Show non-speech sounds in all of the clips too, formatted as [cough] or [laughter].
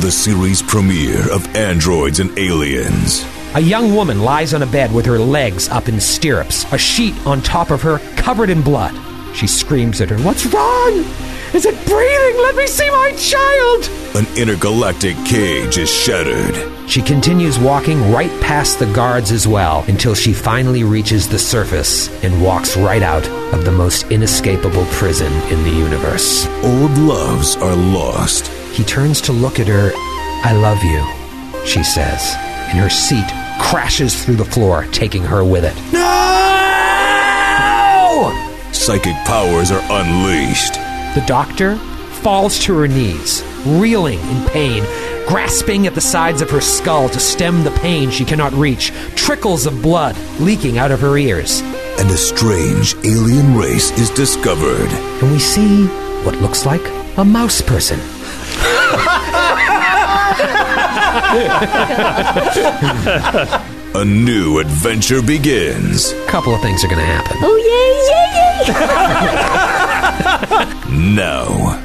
the series premiere of Androids and Aliens. A young woman lies on a bed with her legs up in stirrups, a sheet on top of her covered in blood. She screams at her, What's wrong? Is it breathing? Let me see my child! An intergalactic cage is shattered. She continues walking right past the guards as well until she finally reaches the surface and walks right out of the most inescapable prison in the universe. Old loves are lost. He turns to look at her. I love you, she says, and her seat crashes through the floor, taking her with it. No! Psychic powers are unleashed. The doctor falls to her knees, reeling in pain, grasping at the sides of her skull to stem the pain she cannot reach, trickles of blood leaking out of her ears. And a strange alien race is discovered. And we see what looks like a mouse person. A new adventure begins. A couple of things are going to happen. Oh, yay, yay, yay! [laughs] Now.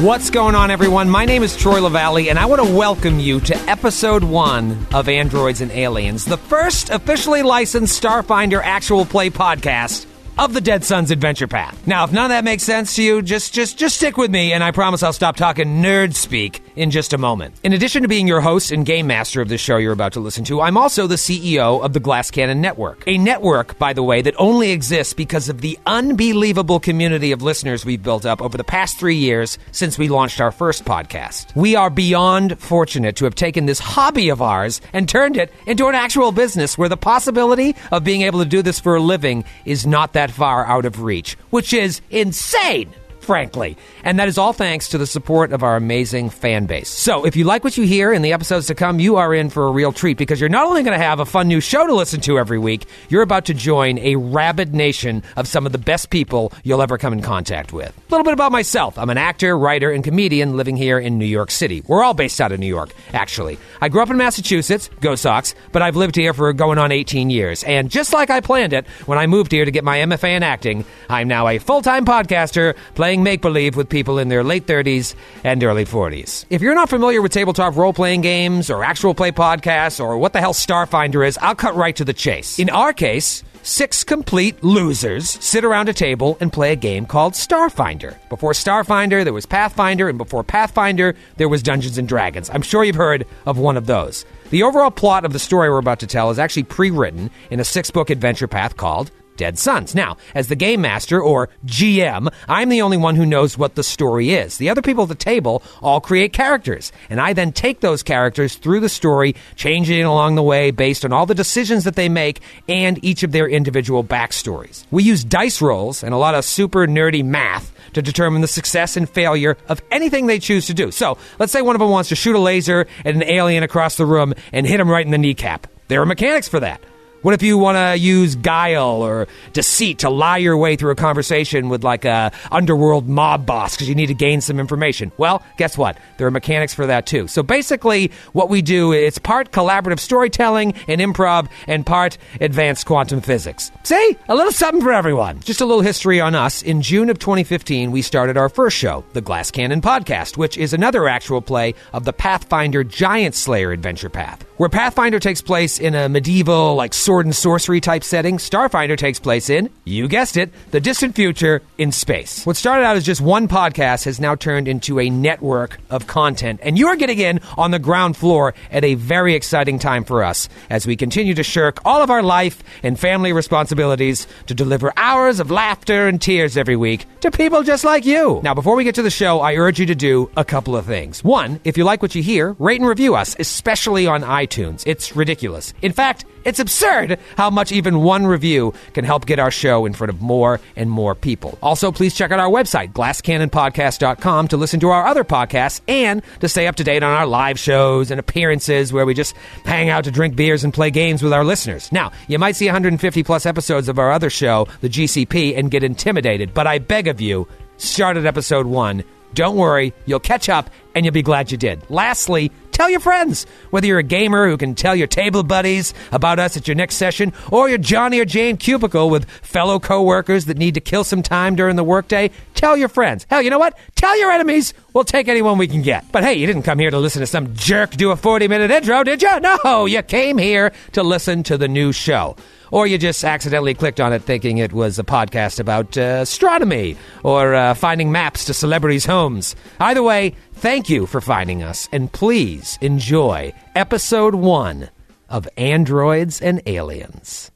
What's going on, everyone? My name is Troy Lavallee, and I want to welcome you to episode one of Androids and Aliens, the first officially licensed Starfinder actual play podcast of the Dead Suns Adventure Path. Now, if none of that makes sense to you, just just just stick with me, and I promise I'll stop talking nerd speak in just a moment. In addition to being your host and game master of the show you're about to listen to, I'm also the CEO of the Glass Cannon Network. A network, by the way, that only exists because of the unbelievable community of listeners we've built up over the past three years since we launched our first podcast. We are beyond fortunate to have taken this hobby of ours and turned it into an actual business where the possibility of being able to do this for a living is not that far out of reach, which is insane frankly. And that is all thanks to the support of our amazing fan base. So if you like what you hear in the episodes to come, you are in for a real treat because you're not only going to have a fun new show to listen to every week, you're about to join a rabid nation of some of the best people you'll ever come in contact with. A little bit about myself. I'm an actor, writer, and comedian living here in New York City. We're all based out of New York, actually. I grew up in Massachusetts, go Sox, but I've lived here for going on 18 years. And just like I planned it, when I moved here to get my MFA in acting, I'm now a full-time podcaster playing make believe with people in their late 30s and early 40s. If you're not familiar with tabletop role playing games or actual play podcasts or what the hell Starfinder is, I'll cut right to the chase. In our case, Six complete losers sit around a table and play a game called Starfinder. Before Starfinder, there was Pathfinder, and before Pathfinder, there was Dungeons and Dragons. I'm sure you've heard of one of those. The overall plot of the story we're about to tell is actually pre written in a six book adventure path called Dead Suns. Now, as the game master or GM, I'm the only one who knows what the story is. The other people at the table all create characters, and I then take those characters through the story, changing it along the way based on all the decisions that they make and each of their individual backstories. We use dice rolls and a lot of super nerdy math to determine the success and failure of anything they choose to do. So, let's say one of them wants to shoot a laser at an alien across the room and hit him right in the kneecap. There are mechanics for that. What if you want to use guile or deceit to lie your way through a conversation with like a underworld mob boss because you need to gain some information? Well, guess what? There are mechanics for that too. So basically, what we do it's part collaborative storytelling and improv, and part advanced quantum physics. See, a little something for everyone. Just a little history on us. In June of 2015, we started our first show, the Glass Cannon Podcast, which is another actual play of the Pathfinder Giant Slayer adventure path. Where Pathfinder takes place in a medieval, like and sorcery type setting, Starfinder takes place in, you guessed it, the distant future in space. What started out as just one podcast has now turned into a network of content, and you are getting in on the ground floor at a very exciting time for us as we continue to shirk all of our life and family responsibilities to deliver hours of laughter and tears every week to people just like you. Now, before we get to the show, I urge you to do a couple of things. One, if you like what you hear, rate and review us, especially on iTunes. It's ridiculous. In fact, it's absurd how much even one review can help get our show in front of more and more people. Also, please check out our website, glasscannonpodcast.com, to listen to our other podcasts and to stay up to date on our live shows and appearances where we just hang out to drink beers and play games with our listeners. Now, you might see 150 plus episodes of our other show, the GCP, and get intimidated, but I beg of you, start at episode one. Don't worry, you'll catch up and you'll be glad you did. Lastly, tell your friends. Whether you're a gamer who can tell your table buddies about us at your next session, or you're Johnny or Jane cubicle with fellow coworkers that need to kill some time during the workday, tell your friends. Hell, you know what? Tell your enemies. We'll take anyone we can get. But hey, you didn't come here to listen to some jerk do a 40 minute intro, did you? No, you came here to listen to the new show or you just accidentally clicked on it thinking it was a podcast about uh, astronomy or uh, finding maps to celebrities' homes. Either way, thank you for finding us, and please enjoy episode one of Androids and Aliens.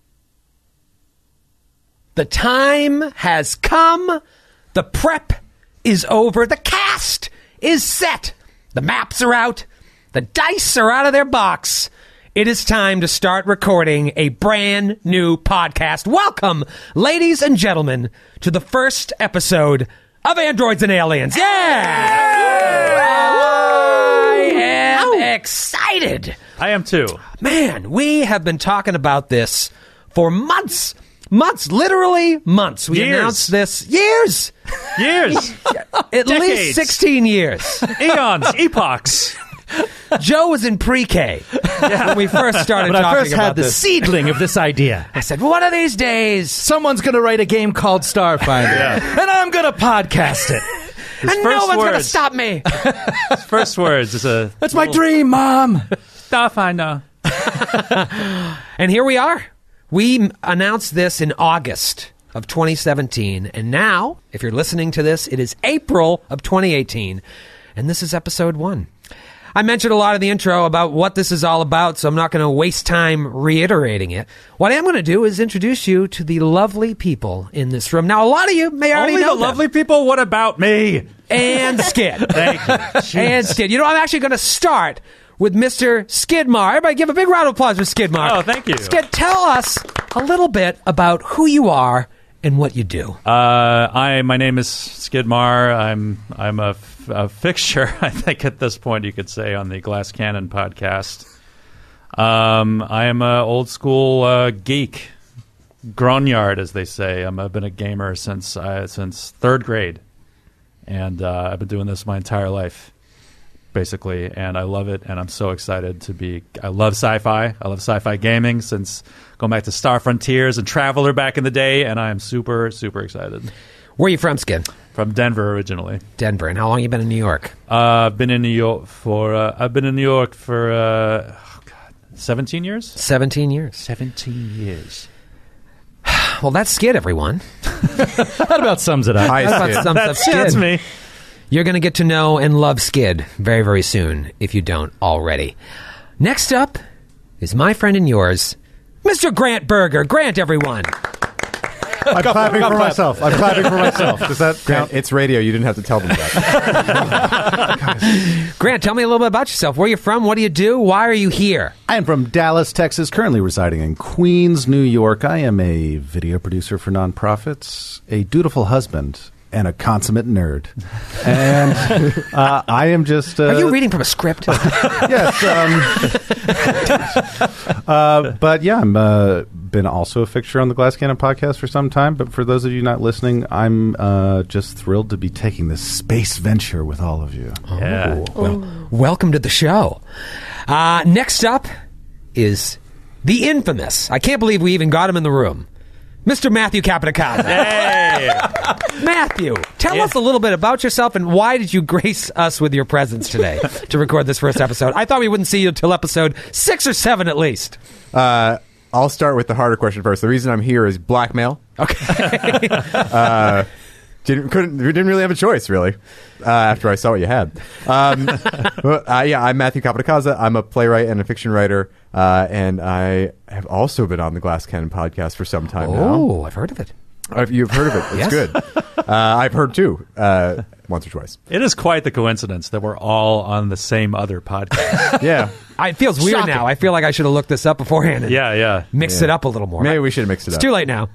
The time has come. The prep is over. The cast is set. The maps are out. The dice are out of their box. It is time to start recording a brand new podcast. Welcome, ladies and gentlemen, to the first episode of Androids and Aliens. Yeah! I am excited. I am too. Man, we have been talking about this for months. Months, literally months. We Years. announced this years, Years, [laughs] at least 16 years. eons, epochs. Joe was in pre-K when we first started But talking I first about had the this. seedling of this idea. I said, one of these days, Someone's going to write a game called Starfinder, and I'm going to podcast it. and no first one's going to words. stop me. First words is a That's my dream, Mom. Starfinder. [laughs] and here we are. We announced this in August of 2017, and now, if you're listening to this, it is April of 2018, and this is episode one. I mentioned a lot in the intro about what this is all about, so I'm not going to waste time reiterating it. What I am going to do is introduce you to the lovely people in this room. Now, a lot of you may already Only know the them. lovely people. What about me? and [laughs] Skid. Thank you. [laughs] and Skid. You know, I'm actually going to start with Mr. Skidmar. Everybody give a big round of applause for Skidmar. Oh, thank you. Skid, tell us a little bit about who you are and what you do. Uh, I my name is Skidmar. I'm I'm a, a fixture. [laughs] I think at this point you could say on the Glass Cannon podcast. Um, I am a old school uh, geek, grognard as they say. I'm, I've been a gamer since uh, since third grade, and uh, I've been doing this my entire life, basically. And I love it, and I'm so excited to be. I love sci-fi. I love sci-fi gaming since going back to Star Frontiers and Traveller back in the day, and I am super super excited. Where are you from, Skid? From Denver originally. Denver. And how long you been in New York? Uh, I've been in New York for. Uh, I've been in New York for. Uh, oh God, seventeen years. 17 years. Seventeen years. [sighs] Well, that's Skid, everyone. [laughs] That about sums it up. That about sums up Skid. that's me. You're going to get to know and love Skid very, very soon if you don't already. Next up is my friend and yours, Mr. Grant Berger. Grant, everyone. [laughs] I'm clapping for myself. I'm clapping for myself. Does that Grant, count? it's radio. You didn't have to tell them that. [laughs] Grant, tell me a little bit about yourself. Where are you from? What do you do? Why are you here? I am from Dallas, Texas, currently residing in Queens, New York. I am a video producer for nonprofits, a dutiful husband, and a consummate nerd. And uh, I am just. Uh, Are you reading from a script? [laughs] Yes. Um, [laughs] uh, but yeah, I'm uh, been also a fixture on the Glass Cannon podcast for some time. But for those of you not listening, I'm uh, just thrilled to be taking this space venture with all of you. Yeah. well, welcome to the show. Uh, next up is the infamous. I can't believe we even got him in the room. Mr. Matthew Capodicasa. Hey. [laughs] Matthew, tell Yeah. us a little bit about yourself and why did you grace us with your presence today to record this first episode? I thought we wouldn't see you until episode six or seven at least. Uh, I'll start with the harder question first. The reason I'm here is blackmail. Okay. [laughs] Didn't couldn't we didn't really have a choice really. Uh, after I saw what you had, um, [laughs] well, uh, yeah, I'm Matthew Capodicasa. I'm a playwright and a fiction writer, uh, and I have also been on the Glass Cannon podcast for some time now. oh, I've heard of it. I've, you've heard of it. It's Yes. good. [laughs] Uh, I've heard too, uh, once or twice. It is quite the coincidence that we're all on the same other podcast. [laughs] Yeah, I, it feels weird Shocking. now. I feel like I should have looked this up beforehand and yeah, yeah. mixed Yeah. it up a little more. maybe we should have mixed it it's up. too late now.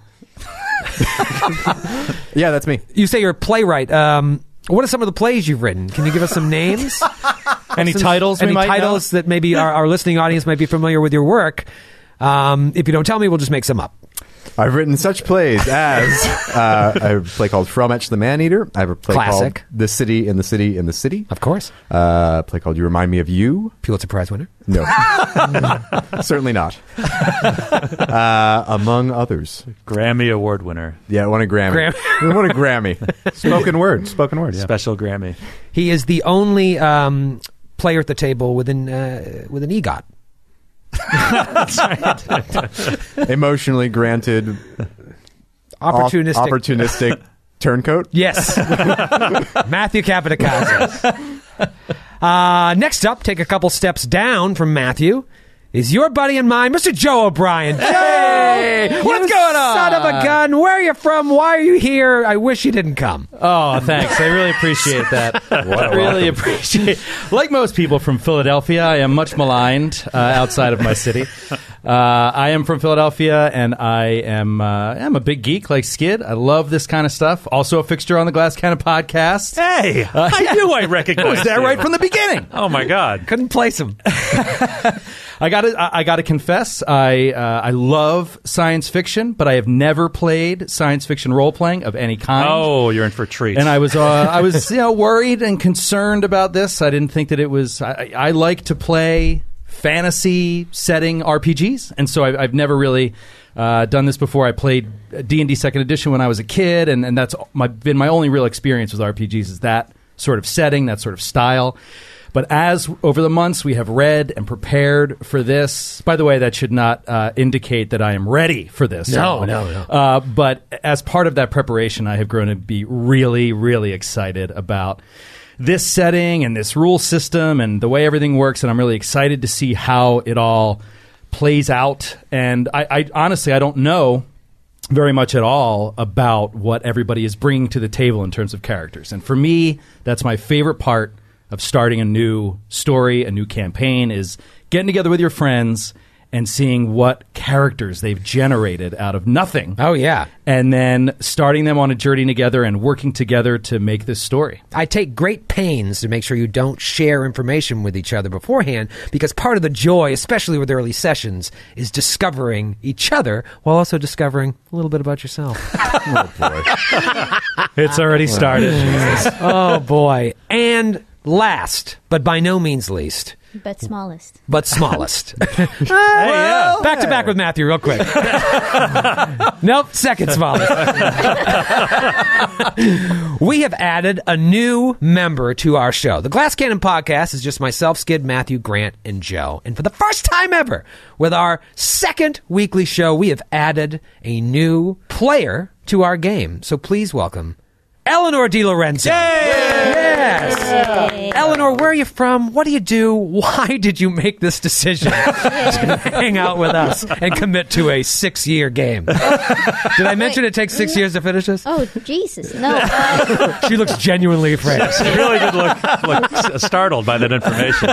[laughs] Yeah, that's me. You say you're a playwright. Um, what are some of the plays you've written? Can you give us some names? [laughs] Any Some- titles we Any might know? titles that maybe our, our listening audience might be familiar with your work? Um, if you don't tell me, we'll just make some up. I've written such plays as [laughs] uh, I have a play called From Etch the Man Eater. I have a play Classic. called The City in the City in the City. Of course. Uh, a play called You Remind Me of You. Pulitzer Prize winner. No, [laughs] [laughs] certainly not. Uh, among others. Grammy Award winner, Yeah, I won a Grammy. I won a Grammy. Spoken word. Spoken word. Yeah. special Grammy. He is the only um, player at the table with an uh, with an EGOT. [laughs] Emotionally granted, off- Opportunistic. opportunistic [laughs] turncoat. Yes. [laughs] Matthew Capitakazis. Uh, next up, take a couple steps down from Matthew, is your buddy and mine, Mr. Joe O'Brien. Hey! What's going on? Son of a gun. Where are you from? Why are you here? I wish you didn't come. Oh, thanks. I really appreciate that. [laughs] really appreciate. Like most people from Philadelphia, I am much maligned uh, outside of my city. [laughs] Uh, I am from Philadelphia, and I am uh, I'm a big geek like Skid. I love this kind of stuff. Also a fixture on the Glass Cannon podcast. Hey, I [laughs] knew I recognized Was that you. right from the beginning? [laughs] Oh my God! Couldn't place him. [laughs] I got to I got to confess, I uh, I love science fiction, but I have never played science fiction role playing of any kind. Oh, you're in for a treat. and I was uh, I was you know worried and concerned about this. I didn't think that it was. I, I like to play fantasy setting RPGs, and so I've, I've never really uh, done this before. I played D and D Second Edition when I was a kid, and, and that's my, been my only real experience with RPGs is that sort of setting, that sort of style. But as over the months we have read and prepared for this, by the way, that should not uh, indicate that I am ready for this. No, no, no. Uh, but as part of that preparation, I have grown to be really, really excited about this setting and this rule system and the way everything works. And I'm really excited to see how it all plays out. And I, I honestly, I don't know very much at all about what everybody is bringing to the table in terms of characters. And for me, that's my favorite part of starting a new story, a new campaign is getting together with your friends and seeing what characters they've generated out of nothing. Oh, yeah. And then starting them on a journey together and working together to make this story. I take great pains to make sure you don't share information with each other beforehand because part of the joy, especially with early sessions, is discovering each other while also discovering a little bit about yourself. [laughs] oh boy. It's already started. [laughs] oh, boy. And last, but by no means least, But smallest. but smallest. [laughs] [laughs] well, back to back with Matthew, real quick. [laughs] nope, second smallest. we have added a new member to our show. The Glass Cannon podcast is just myself, Skid, Matthew, Grant, and Joe. And for the first time ever, with our second weekly show, we have added a new player to our game. So please welcome Eleanor DiLorenzo. Yes. Eleanor, where are you from? What do you do? [laughs] Why did you make this decision [laughs] to hang out with us and commit to a six year game? [laughs] Did I mention it takes six years to finish this? Oh, Jesus. No. Uh, She looks genuinely afraid. She really did look, look startled by that information.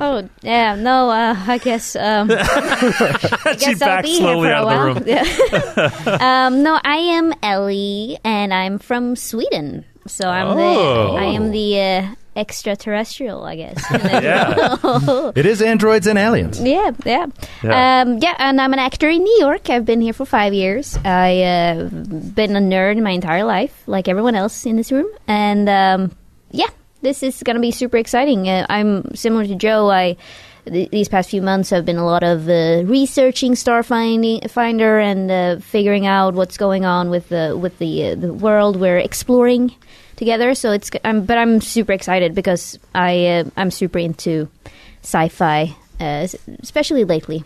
oh, yeah. No, uh, I guess. Um, I she guess I'll backed be slowly here for out a of the while. room. Yeah. um, no, I am Ellie, and I'm from Sweden. So I'm Oh. the I am the uh, extraterrestrial, I guess. [laughs] Yeah. it is androids and aliens. [laughs] Yeah, yeah, Yeah. Um, yeah. And I'm an actor in New York. I've been here for five years. I uh, been a nerd my entire life, like everyone else in this room. And um, yeah, this is going to be super exciting. Uh, I'm similar to Joe. I th- these past few months have been a lot of uh, researching Starfinder Finder and uh, figuring out what's going on with the with the uh, the world we're exploring together. So it's I'm, but I'm super excited because I uh, I'm super into sci-fi, uh, especially lately.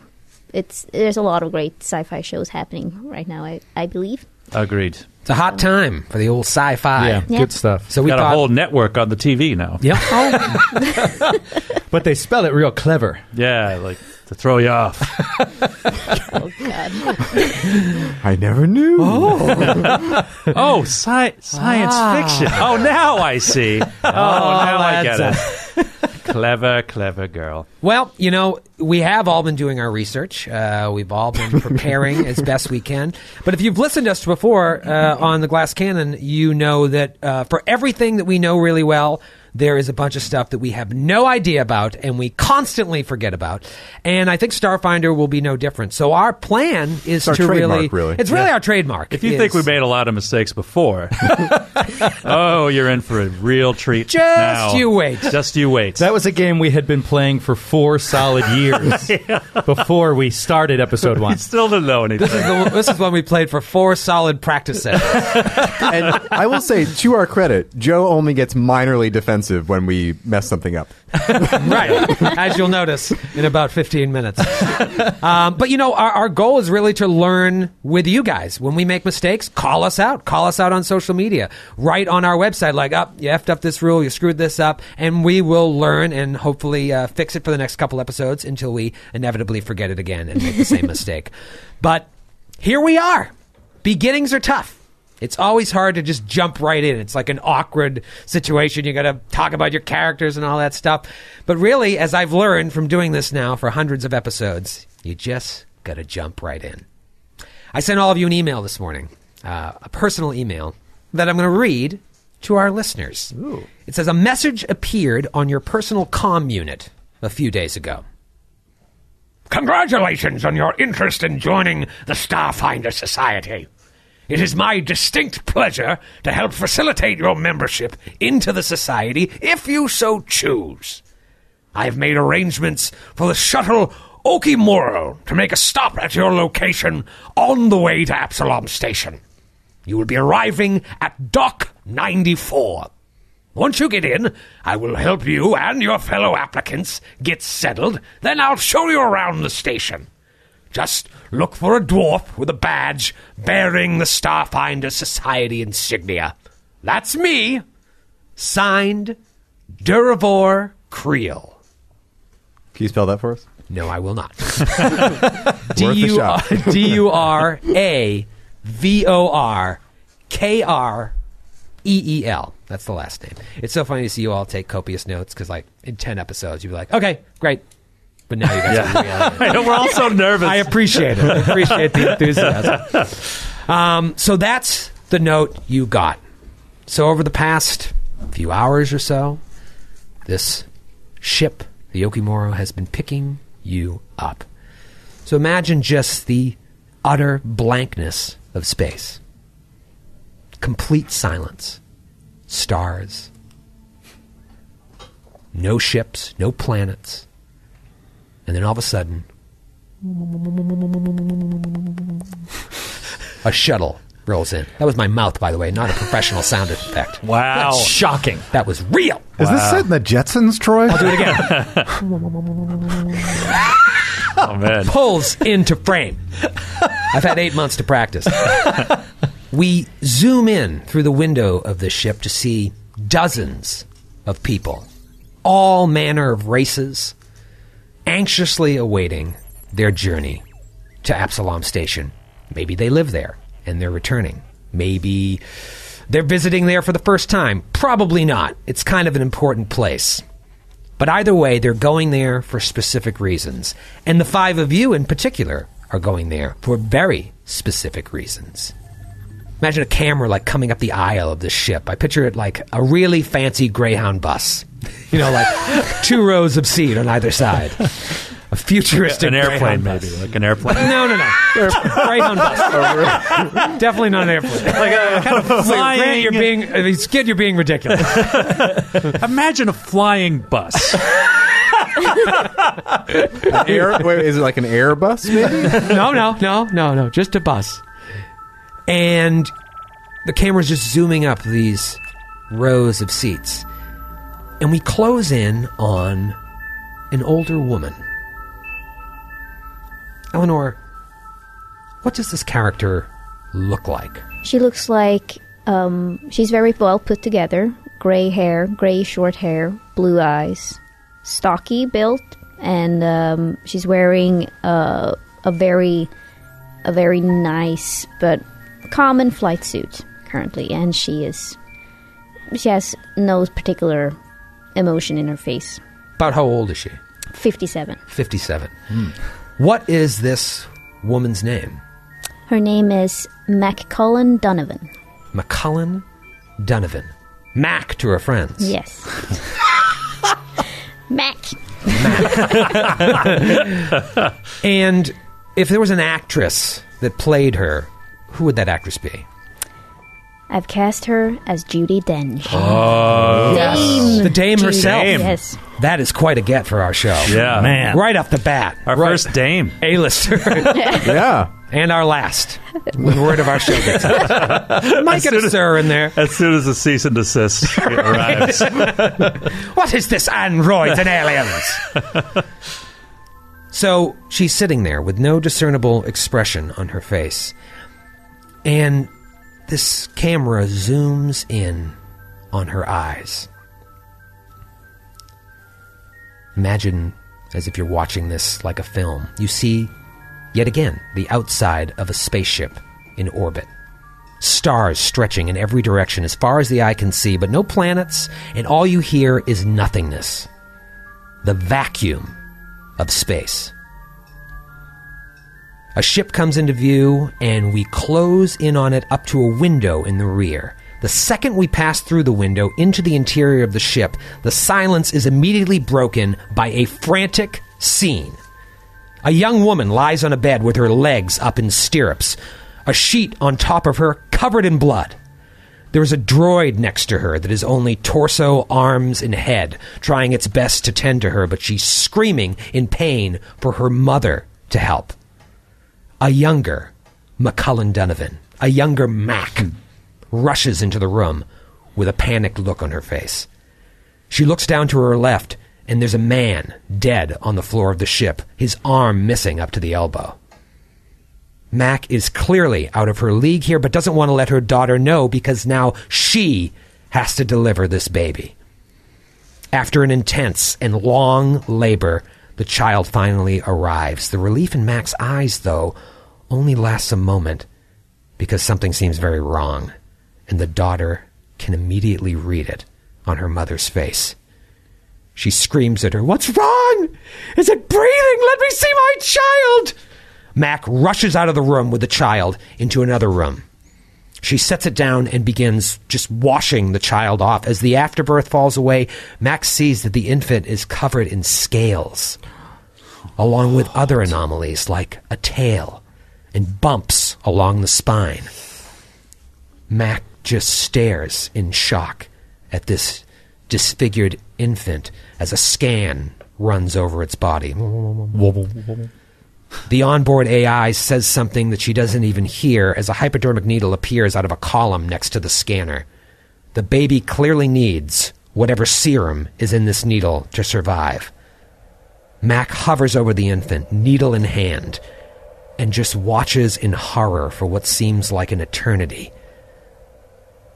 It's there's a lot of great sci-fi shows happening right now. I I believe. Agreed. It's a hot time for the old sci fi. Yeah, Yeah. good stuff. So we Got thought. a whole network on the TV now. Yep. [laughs] Oh. [laughs] But they spell it real clever. Yeah, like to throw you off. Oh [laughs] God. I never knew. Oh, [laughs] sci- science fiction. Oh, now I see. [laughs] Oh, now I get it. clever, clever girl. Well, you know, we have all been doing our research. Uh, we've all been preparing as best we can. But if you've listened to us before uh, on the Glass Cannon, you know that uh, for everything that we know really well, there is a bunch of stuff that we have no idea about and we constantly forget about. And I think Starfinder will be no different. So our plan is our to really, trademark, really. it's really our trademark. If you think we made a lot of mistakes before, [laughs] oh, you're in for a real treat. Just now. you wait. Just you wait. That was a game we had been playing for four solid years [laughs] before we started episode one. [laughs] you still didn't know anything. this is, the, this is one we played for four solid practice sessions. and I will say, to our credit, Joe only gets minorly defensive when we mess something up. [laughs] right, as you'll notice in about 15 minutes. Um, but you know, our, our goal is really to learn with you guys. When we make mistakes, call us out. Call us out on social media. Write on our website, like, up, you effed up this rule, you screwed this up, and we will learn and hopefully uh, fix it for the next couple episodes until we inevitably forget it again and make the same [laughs] mistake. But here we are. Beginnings are tough. It's always hard to just jump right in. It's like an awkward situation. You got to talk about your characters and all that stuff. But really, as I've learned from doing this now for hundreds of episodes, you just got to jump right in. I sent all of you an email this morning, uh, a personal email that I'm going to read to our listeners. It says a message appeared on your personal comm unit a few days ago. Congratulations on your interest in joining the Starfinder Society. It is my distinct pleasure to help facilitate your membership into the Society if you so choose. I have made arrangements for the shuttle Okimuro to make a stop at your location on the way to Absalom Station. You will be arriving at Dock 94. Once you get in, I will help you and your fellow applicants get settled, then I'll show you around the station. Just look for a dwarf with a badge bearing the Starfinder Society insignia. That's me. Signed, Duravor Kreel. Can you spell that for us? No, I will not. [laughs] D U R. [laughs] D U R A V O R K R E E L. That's the last name. It's so funny to see you all take copious notes because, like, in 10 episodes, you'd be like, okay, great. But now you guys are really [laughs] I know, we're all so nervous. I appreciate it. I appreciate the enthusiasm. [laughs] Um, so that's the note you got. So over the past few hours or so, this ship, the Okimoro, has been picking you up. So imagine just the utter blankness of space. Complete silence. Stars. No ships, no planets. And then all of a sudden, a shuttle rolls in. That was my mouth, by the way, not a professional sound effect. Wow. That's shocking. That was real. Is this set in the Jetsons, Troy? I'll do it again. [laughs] Oh, man. Pulls into frame. I've had eight months to practice. we zoom in through the window of the ship to see dozens of people, all manner of races, anxiously awaiting their journey to Absalom Station. Maybe they live there and they're returning. Maybe they're visiting there for the first time. Probably not. It's kind of an important place. But either way, they're going there for specific reasons. And the five of you in particular are going there for very specific reasons. Imagine a camera like coming up the aisle of this ship. I picture it like a really fancy Greyhound bus. You know, like [laughs] two rows of seat on either side. A futuristic An airplane, Greyhound maybe. bus. Like an airplane. No, no, no. [laughs] Greyhound bus. Definitely not an airplane. [laughs] like a kind of Grant, flying. you're being, I mean, Skid, you're being ridiculous. imagine a flying bus. Air, wait, is it like an Airbus, maybe? no, no, no, no, no. Just a bus. And the camera's just zooming up these rows of seats. And we close in on an older woman. Eleanor, what does this character look like? She looks like um, she's very well put together. Gray hair, gray short hair, blue eyes, stocky built, and um, she's wearing uh, a very, a very nice but common flight suit currently, and she is, she has no particular emotion in her face. About how old is she? Fifty-seven. 57. Hmm. What is this woman's name? Her name is MacCullen Donovan. McCullen Donovan. Mac to her friends. Yes. [laughs] Mac. [laughs] And if there was an actress that played her, who would that actress be? I've cast her as Judi Dench. Oh, oh. Dame. The dame Judi. herself. Yes. That is quite a get for our show. yeah, Man. Right off the bat. Our right. first dame. A-lister. [laughs] Yeah. and our last. When word of our show gets out. [laughs] Might get a soon as- in there. As soon as the cease and desist arrives, [laughs] What is this androids and aliens? so she's sitting there with no discernible expression on her face. And this camera zooms in on her eyes. Imagine as if you're watching this like a film. You see, yet again, the outside of a spaceship in orbit. Stars stretching in every direction as far as the eye can see, but no planets, and all you hear is nothingness. The vacuum of space. A ship comes into view, and we close in on it up to a window in the rear. The second we pass through the window into the interior of the ship, the silence is immediately broken by a frantic scene. A young woman lies on a bed with her legs up in stirrups, a sheet on top of her covered in blood. There is a droid next to her that is only torso, arms, and head, trying its best to tend to her, but she's screaming in pain for her mother to help. A younger McCullen Donovan, a younger Mac, rushes into the room with a panicked look on her face. She looks down to her left, and there's a man dead on the floor of the ship, his arm missing up to the elbow. Mac is clearly out of her league here, but doesn't want to let her daughter know because now she has to deliver this baby. After an intense and long labor, the child finally arrives. The relief in Mac's eyes, though, only lasts a moment because something seems very wrong, and the daughter can immediately read it on her mother's face. She screams at her, What's wrong? Is it breathing? Let me see my child! Mac rushes out of the room with the child into another room. She sets it down and begins just washing the child off. As the afterbirth falls away, Max sees that the infant is covered in scales, along with other anomalies like a tail and bumps along the spine. Mac just stares in shock at this disfigured infant as a scan runs over its body. The onboard AI says something that she doesn't even hear as a hypodermic needle appears out of a column next to the scanner. The baby clearly needs whatever serum is in this needle to survive. Mac hovers over the infant, needle in hand, and just watches in horror for what seems like an eternity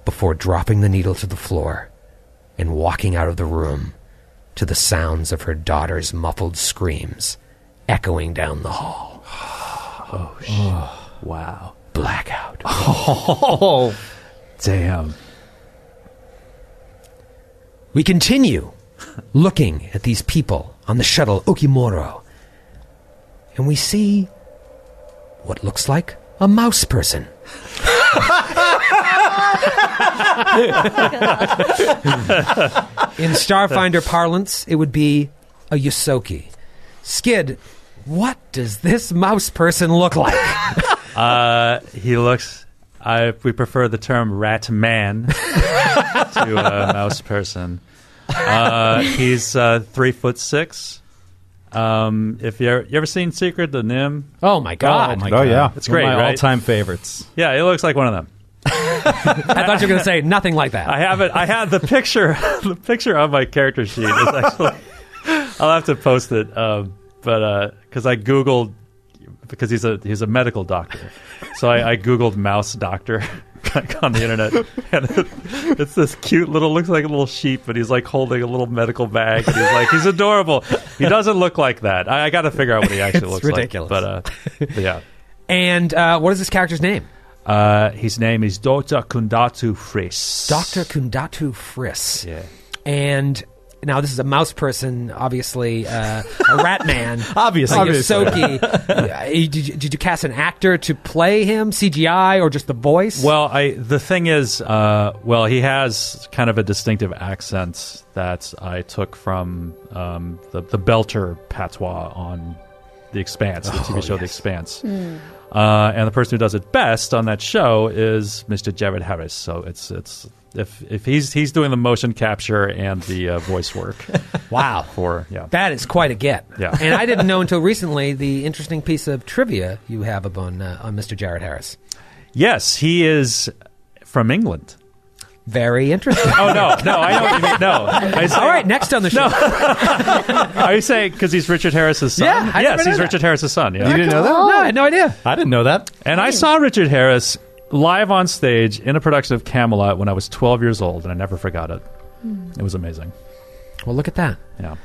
before dropping the needle to the floor and walking out of the room to the sounds of her daughter's muffled screams echoing down the hall. [sighs] Oh, shit. Oh. wow. Blackout. [laughs] Oh, damn. We continue looking at these people on the shuttle Okimoro, and we see what looks like a mouse person. [laughs] In Starfinder parlance, it would be a Ysoki. Skid, what does this mouse person look like? [laughs] Uh, he looks. I we prefer the term rat man [laughs] to a mouse person. Uh, he's uh, three foot six. Um, if you ever, you ever seen Secret of NIMH, oh my god. Oh, my Oh, yeah. It's One of great, my right? all-time favorites. yeah, he looks like one of them. I thought you were going to say nothing like that. I have it. I have the picture. [laughs] the picture on my character sheet is actually. I'll have to post it, um, but because I googled because he's a he's a medical doctor, so I, I googled mouse doctor like, [laughs] on the internet, and it, [laughs] it's this cute little looks like a little sheep, but he's like holding a little medical bag. And he's like he's adorable. He doesn't look like that. I, I got to figure out what he actually [laughs] looks ridiculous. like. But, uh, but yeah. and uh, what is this character's name? Uh, his name is Dr. Kundatu Friss. Dr. Kundatu Friss. Yeah. And now this is a mouse person, obviously uh, a rat man. [laughs] Obviously. Obviously. Ysoki. [laughs] Uh, did, you, did you cast an actor to play him, CGI, or just the voice? Well, I the thing is, uh, well, he has kind of a distinctive accent that I took from um, the the Belter patois on The Expanse, the TV show The Expanse. Uh, and the person who does it best on that show is Mr. Jared Harris. So it's it's if if he's he's doing the motion capture and the uh, voice work [laughs] wow. for yeah. That is quite a get. Yeah. And I didn't [laughs] know until recently the interesting piece of trivia you have upon uh, on Mr. Jared Harris. Yes, he is from England. Very interesting. Oh no, no, I know what you mean. No, I say, [laughs] All right, next on the show. Are you saying because he's Richard Harris's son? Yeah, I yes, he's that. Richard Harris's son. Yeah, You didn't know that? No, I had no idea. I didn't know that. And I saw Richard Harris live on stage in a production of Camelot when I was 12 years old, and I never forgot it. It was amazing. Well, look at that. Yeah.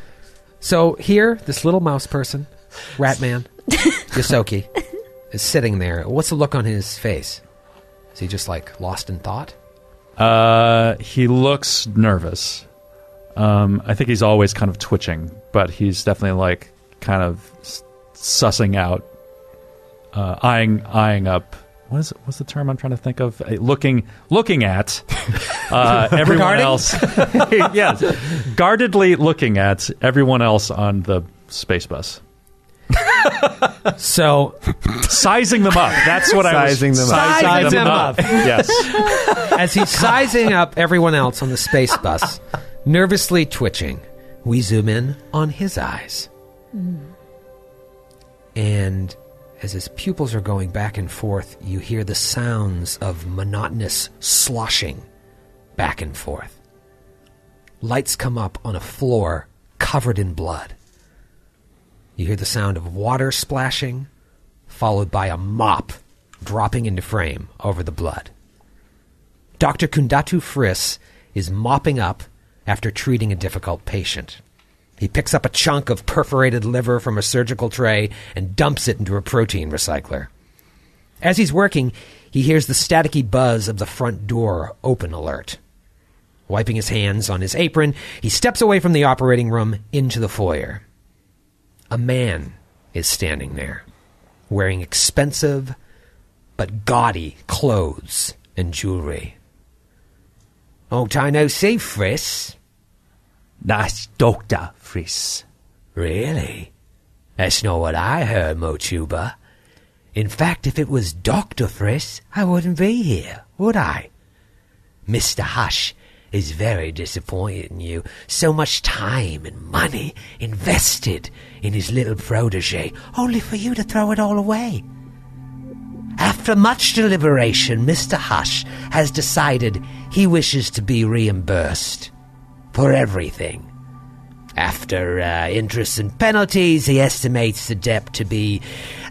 So here, this little mouse person, Ratman, [laughs] Ysoki, is sitting there. What's the look on his face? Is he just like lost in thought? Uh, he looks nervous. Um, I think he's always kind of twitching, but he's definitely like kind of s- sussing out, uh, eyeing, eyeing up. What is? What's the term I'm trying to think of? Uh, looking, looking at uh, everyone Regarding? else. [laughs] yes, guardedly looking at everyone else on the space bus. So sizing them up. That's what Sizing I was them up. Sizing them up. yes. as he's sizing up everyone else on the space bus, nervously twitching, we zoom in on his eyes. And as his pupils are going back and forth, you hear the sounds of monotonous sloshing back and forth. Lights come up on a floor covered in blood. You hear the sound of water splashing, followed by a mop dropping into frame over the blood. Dr. Kundatu Friss is mopping up after treating a difficult patient. He picks up a chunk of perforated liver from a surgical tray and dumps it into a protein recycler. As he's working, he hears the staticky buzz of the front door open alert. Wiping his hands on his apron, he steps away from the operating room into the foyer. A man is standing there, wearing expensive but gaudy clothes and jewelry. Oh, I no see, Friss. Nice Dr. Really? That's not what I heard, Mochuba. In fact, if it was Dr. Friss, I wouldn't be here, would I? Mr. Hush is very disappointed in you. So much time and money invested in his little protege, only for you to throw it all away. After much deliberation, Mr. Hush has decided he wishes to be reimbursed for everything. After uh, interest and penalties, he estimates the debt to be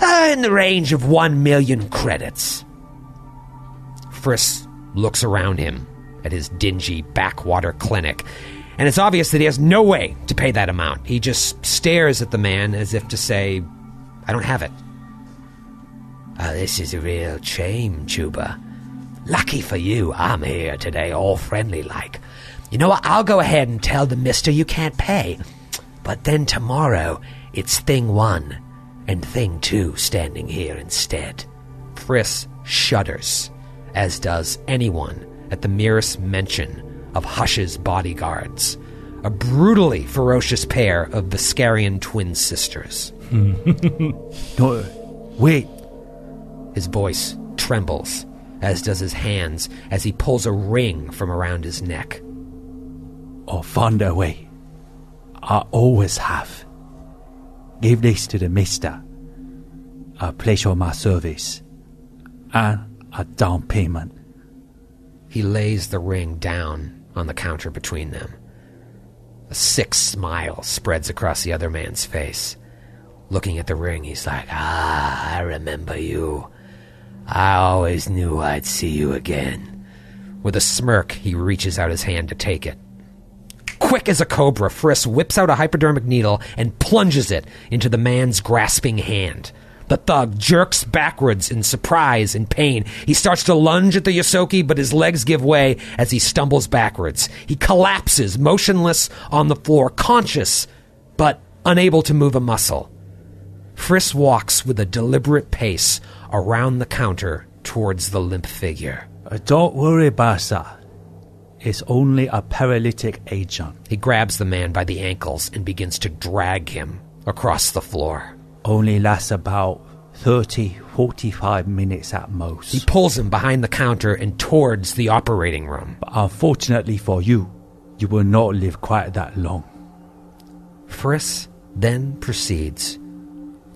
uh, in the range of one million credits. Friss looks around him at his dingy backwater clinic, and it's obvious that he has no way to pay that amount. He just stares at the man as if to say, I don't have it. Uh, this is a real shame, Chuba. Lucky for you, I'm here today, all friendly like. You know what? I'll go ahead and tell the mister you can't pay. But then tomorrow, it's thing one and thing two standing here instead. Friss shudders, as does anyone at the merest mention of Hush's bodyguards, a brutally ferocious pair of Viscarian twin sisters. [laughs] No, wait. His voice trembles, as does his hands, as he pulls a ring from around his neck. Oh, find a way. I always have. Give this to the mister. A place of my service. And a down payment. He lays the ring down on the counter between them. A sick smile spreads across the other man's face. Looking at the ring, he's like, Ah, I remember you. I always knew I'd see you again. With a smirk, he reaches out his hand to take it. Quick as a cobra, Friss whips out a hypodermic needle and plunges it into the man's grasping hand. The thug jerks backwards in surprise and pain. He starts to lunge at the Ysoki, but his legs give way as he stumbles backwards. He collapses, motionless on the floor, conscious, but unable to move a muscle. Friss walks with a deliberate pace around the counter towards the limp figure. Uh, don't worry, Basa. It's only a paralytic agent. He grabs the man by the ankles and begins to drag him across the floor. Only lasts about 30, 45 minutes at most. He pulls him behind the counter and towards the operating room. But unfortunately for you, you will not live quite that long. Friss then proceeds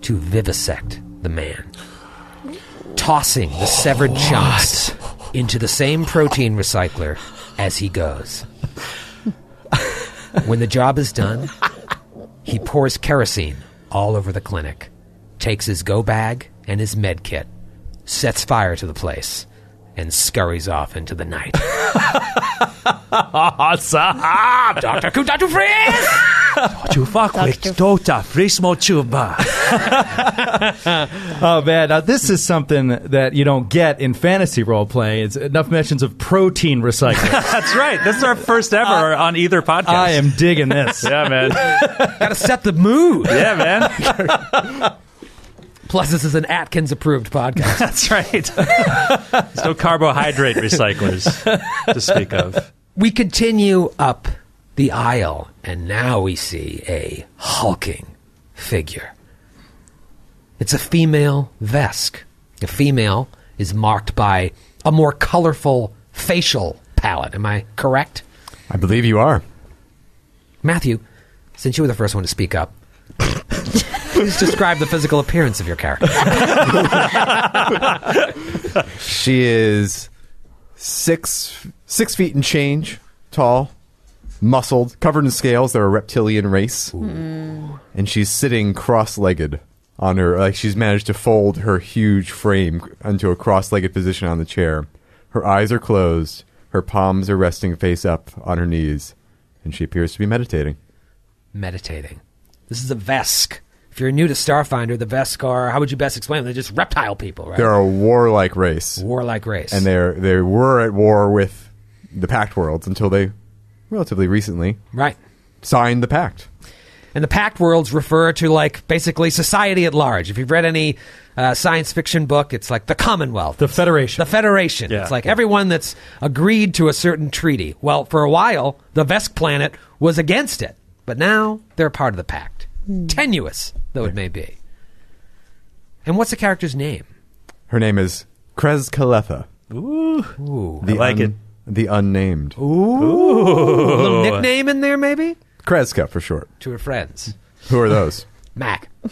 to vivisect the man, tossing the severed chunks into the same protein recycler as he goes. when the job is done, he pours kerosene all over the clinic, takes his go bag and his med kit, sets fire to the place, and scurries off into the night. [laughs] Awesome. Dr. Kutatu Friss! What you fuck with Dota Frismo Chuba. [laughs] Oh man, now this is something that you don't get in fantasy role playing. It's enough mentions of protein recycling. [laughs] That's right. This is our first ever uh, on either podcast. I am digging this. [laughs] Yeah, man. Gotta set the mood. Yeah, man. Plus, this is an Atkins approved podcast. That's right. There's no carbohydrate recyclers to speak of. we continue up the aisle, and now we see a hulking figure. It's a female Vesk. A female is marked by a more colorful facial palette. Am I correct? I believe you are. Matthew, since you were the first one to speak up, please describe the physical appearance of your character. [laughs] She is six six feet and change tall, muscled, covered in scales. They're a reptilian race, and she's sitting cross-legged on her. Like she's managed to fold her huge frame into a cross-legged position on the chair. Her eyes are closed. Her palms are resting face up on her knees, and she appears to be meditating. Meditating. This is a Vesk. If you're new to Starfinder, the Vesk are, how would you best explain them? They're just reptile people, right? They're a warlike race, Warlike race. and they're they were at war with the Pact Worlds until they, relatively recently, right. signed the Pact. And the Pact worlds refer to like basically society at large. If you've read any uh, science fiction book, it's like the Commonwealth, The Federation. the Federation. Yeah. It's like everyone that's agreed to a certain treaty. Well, for a while, the Vesk planet was against it, but now they're part of the Pact. Tenuous though it may be. And what's the character's name? Her name is Krez Kaletha. Ooh, The like it. The unnamed. a little nickname in there, maybe Krezka for short. to her friends. Who are those? Mac. [laughs]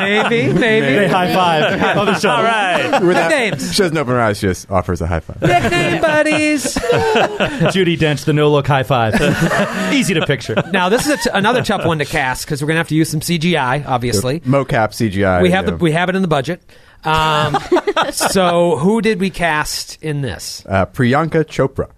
maybe, maybe. Hey, high five on the show. All right. Without- Nicknames. She doesn't open her eyes. She just offers a high five. Nickname buddies. [laughs] Judi Dench, the no look high five. [laughs] Easy to picture. Now this is a t- another tough one to cast because we're gonna have to use some CGI. Obviously, Mocap CGI. we have the we have it in the budget. Um, so who did we cast in this? uh, Priyanka Chopra.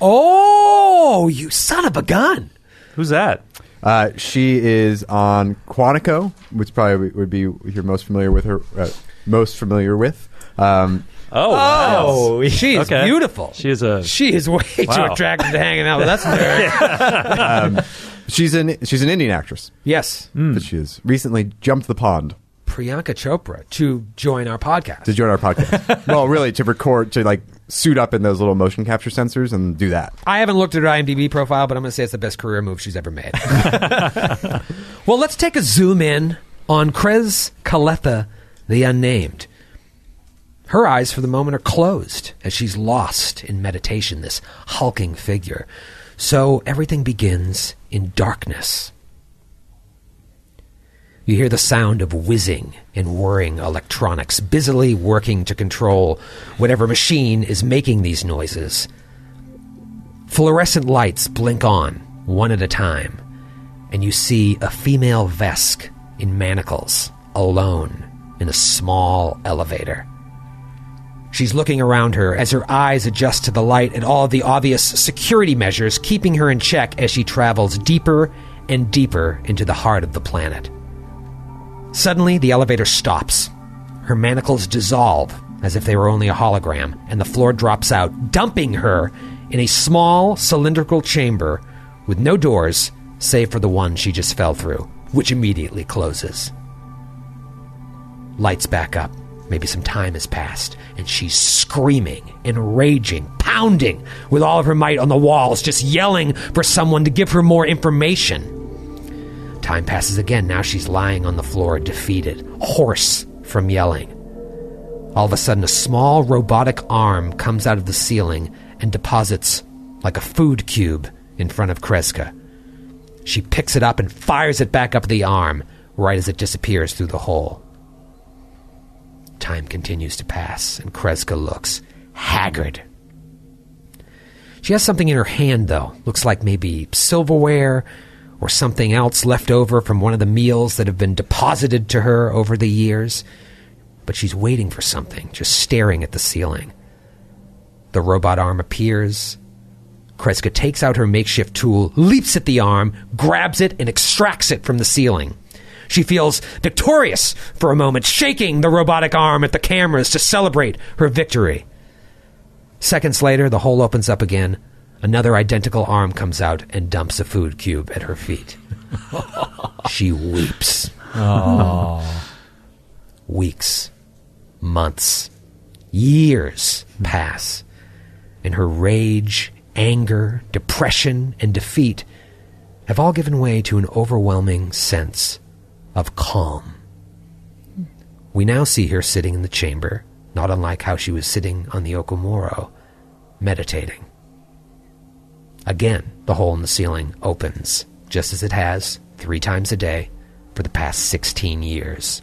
Oh, you son of a gun! Who's that? Uh, she is on Quantico, which probably would be you're most familiar with her. Uh, most familiar with. Um, Oh, wow. Oh, she is Okay. beautiful. She is a. She is way too attractive to hanging out with us. nerd. she's an she's an Indian actress, yes, but she has recently jumped the pond Priyanka Chopra to join our podcast. to join our podcast. [laughs] well, really, to record to like suit up in those little motion capture sensors and do that. I haven't looked at her IMDb profile, but I'm going to say it's the best career move she's ever made. [laughs] well, let's take a zoom in on Krez Kaletha, the unnamed. Her eyes, for the moment, are closed as she's lost in meditation, this hulking figure. So everything begins in darkness. You hear the sound of whizzing and whirring electronics busily working to control whatever machine is making these noises. Fluorescent lights blink on, one at a time, and you see a female Vesk in manacles, alone, in a small elevator. She's looking around her as her eyes adjust to the light and all the obvious security measures keeping her in check as she travels deeper and deeper into the heart of the planet. Suddenly, the elevator stops. Her manacles dissolve as if they were only a hologram, and the floor drops out, dumping her in a small cylindrical chamber with no doors save for the one she just fell through, which immediately closes. Lights back up. Maybe some time has passed, and she's screaming and raging, pounding with all of her might on the walls, just yelling for someone to give her more information. Time passes again. Now she's lying on the floor, defeated, hoarse from yelling. All of a sudden, a small robotic arm comes out of the ceiling and deposits like a food cube in front of Kreska. She picks it up and fires it back up the arm right as it disappears through the hole. Time continues to pass, and Kreska looks haggard. She has something in her hand, though. Looks like maybe silverware or something else left over from one of the meals that have been deposited to her over the years. But she's waiting for something, just staring at the ceiling. The robot arm appears. Kreska takes out her makeshift tool, leaps at the arm, grabs it, and extracts it from the ceiling. She feels victorious for a moment, shaking the robotic arm at the cameras to celebrate her victory. Seconds later, the hole opens up again. Another identical arm comes out and dumps a food cube at her feet. [laughs] she weeps. Weeks, months, years pass, and her rage, anger, depression, and defeat have all given way to an overwhelming sense of calm. We now see her sitting in the chamber, not unlike how she was sitting on the Okomoro, meditating. Again, the hole in the ceiling opens, just as it has three times a day for the past 16 years.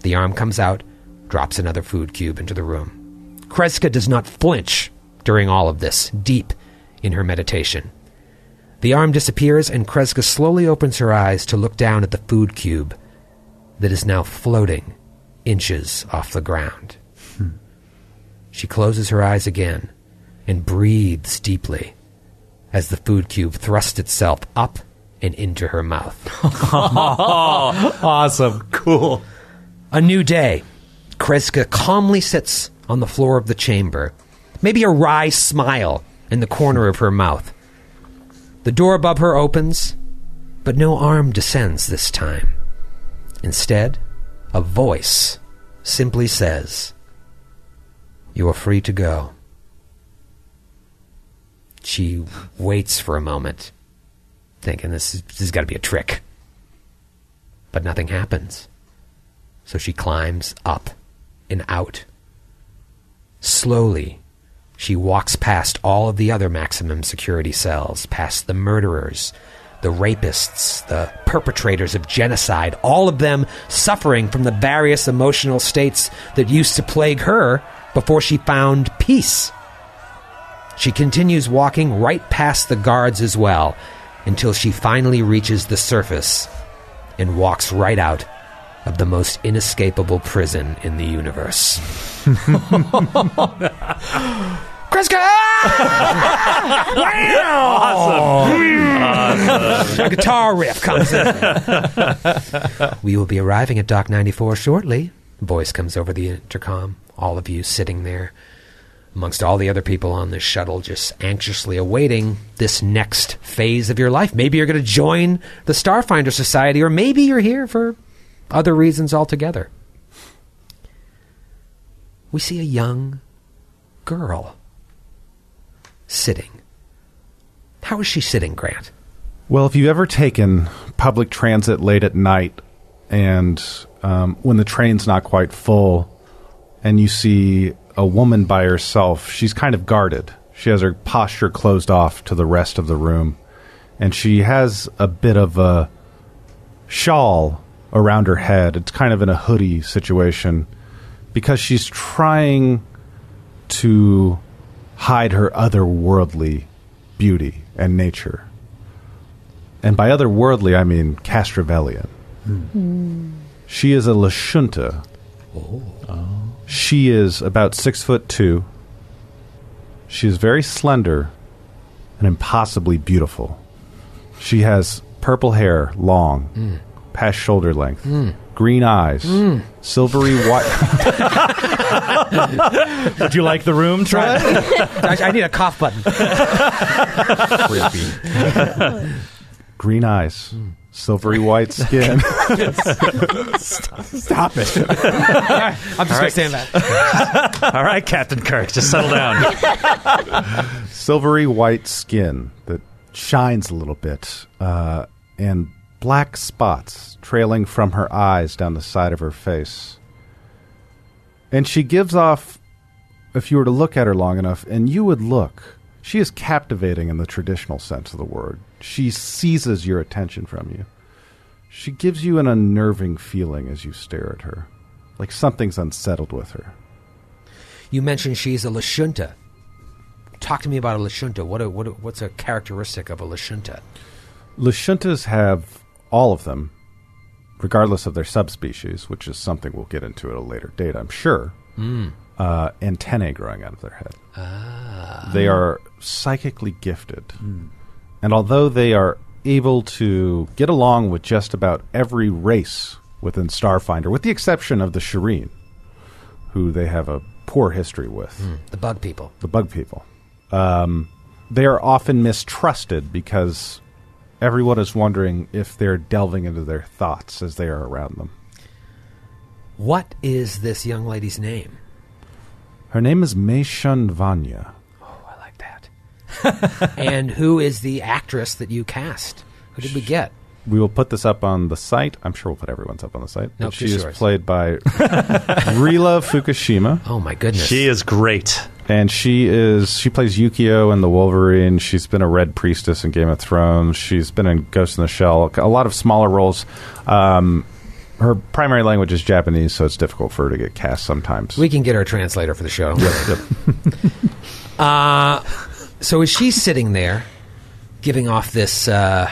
The arm comes out, drops another food cube into the room. Kreska does not flinch during all of this, deep in her meditation. The arm disappears, and Kreska slowly opens her eyes to look down at the food cube that is now floating inches off the ground. Hmm. She closes her eyes again and breathes deeply as the food cube thrusts itself up and into her mouth. [laughs] [laughs] Awesome. Cool. A new day. Kreska calmly sits on the floor of the chamber, maybe a wry smile in the corner of her mouth. The door above her opens, but no arm descends this time. Instead, a voice simply says, You are free to go. She waits for a moment, thinking this, is- this has got to be a trick. But nothing happens. So she climbs up and out. Slowly, she walks past all of the other maximum security cells, past the murderers, the rapists, the perpetrators of genocide, all of them suffering from the various emotional states that used to plague her before she found peace. She continues walking right past the guards as well until she finally reaches the surface and walks right out of the most inescapable prison in the universe. [laughs] Kreska! [laughs] wow! Awesome! A guitar riff comes in. [laughs] we will be arriving at Dock 94 shortly. A voice comes over the intercom. All of you sitting there amongst all the other people on this shuttle, just anxiously awaiting this next phase of your life. Maybe you're going to join the Starfinder Society, or maybe you're here for other reasons altogether. We see a young girl sitting. How is she sitting, Grant? Well, if you've ever taken public transit late at night and um, when the train's not quite full and you see a woman by herself, she's kind of guarded. She has her posture closed off to the rest of the room. And she has a bit of a shawl around her head. It's kind of in a hoodie situation because she's trying to hide her otherworldly beauty and nature. And by otherworldly, I mean Castrovellian. Hmm. She is a Lashunta. Oh. She is about six foot two. She is very slender and impossibly beautiful. She has purple hair, long, mm. past shoulder length, mm. green eyes, mm. silvery white. [laughs] Did you like the room, Troy? [laughs] I, I need a cough button. [laughs] green eyes, silvery white [laughs] skin. Stop it. I'm just going to stand back. [laughs] All right, Captain Kirk, just settle down. [laughs] silvery white skin that shines a little bit, uh, and black spots trailing from her eyes down the side of her face. And she gives off, if you were to look at her long enough, and you would look, she is captivating in the traditional sense of the word. She seizes your attention from you. She gives you an unnerving feeling as you stare at her, like something's unsettled with her. You mentioned she's a Lashunta. Talk to me about a Lashunta. What, a, what a, what's a characteristic of a Lashunta? Lashuntas have all of them, regardless of their subspecies, which is something we'll get into at a later date, I'm sure. Uh, antennae growing out of their head. Ah. They are psychically gifted. And although they are able to get along with just about every race within Starfinder, with the exception of the Shirren, who they have a poor history with, The bug people. the bug people. Um, they are often mistrusted because everyone is wondering if they're delving into their thoughts as they are around them. What is this young lady's name? Her name is Mei Shun Vanya. Oh, I like that. [laughs] and who is the actress that you cast? Who did we get? We will put this up on the site. I'm sure we'll put everyone's up on the site. No, she is yours. played by [laughs] Rila Fukushima, Oh my goodness. She is great. and she is she plays Yukio in the Wolverine. She's been a Red Priestess in Game of Thrones. She's been in Ghost in the Shell. A lot of smaller roles. Um, her primary language is Japanese, so it's difficult for her to get cast sometimes. We can get her a translator for the show. [laughs] uh, so as she's sitting there, giving off this uh,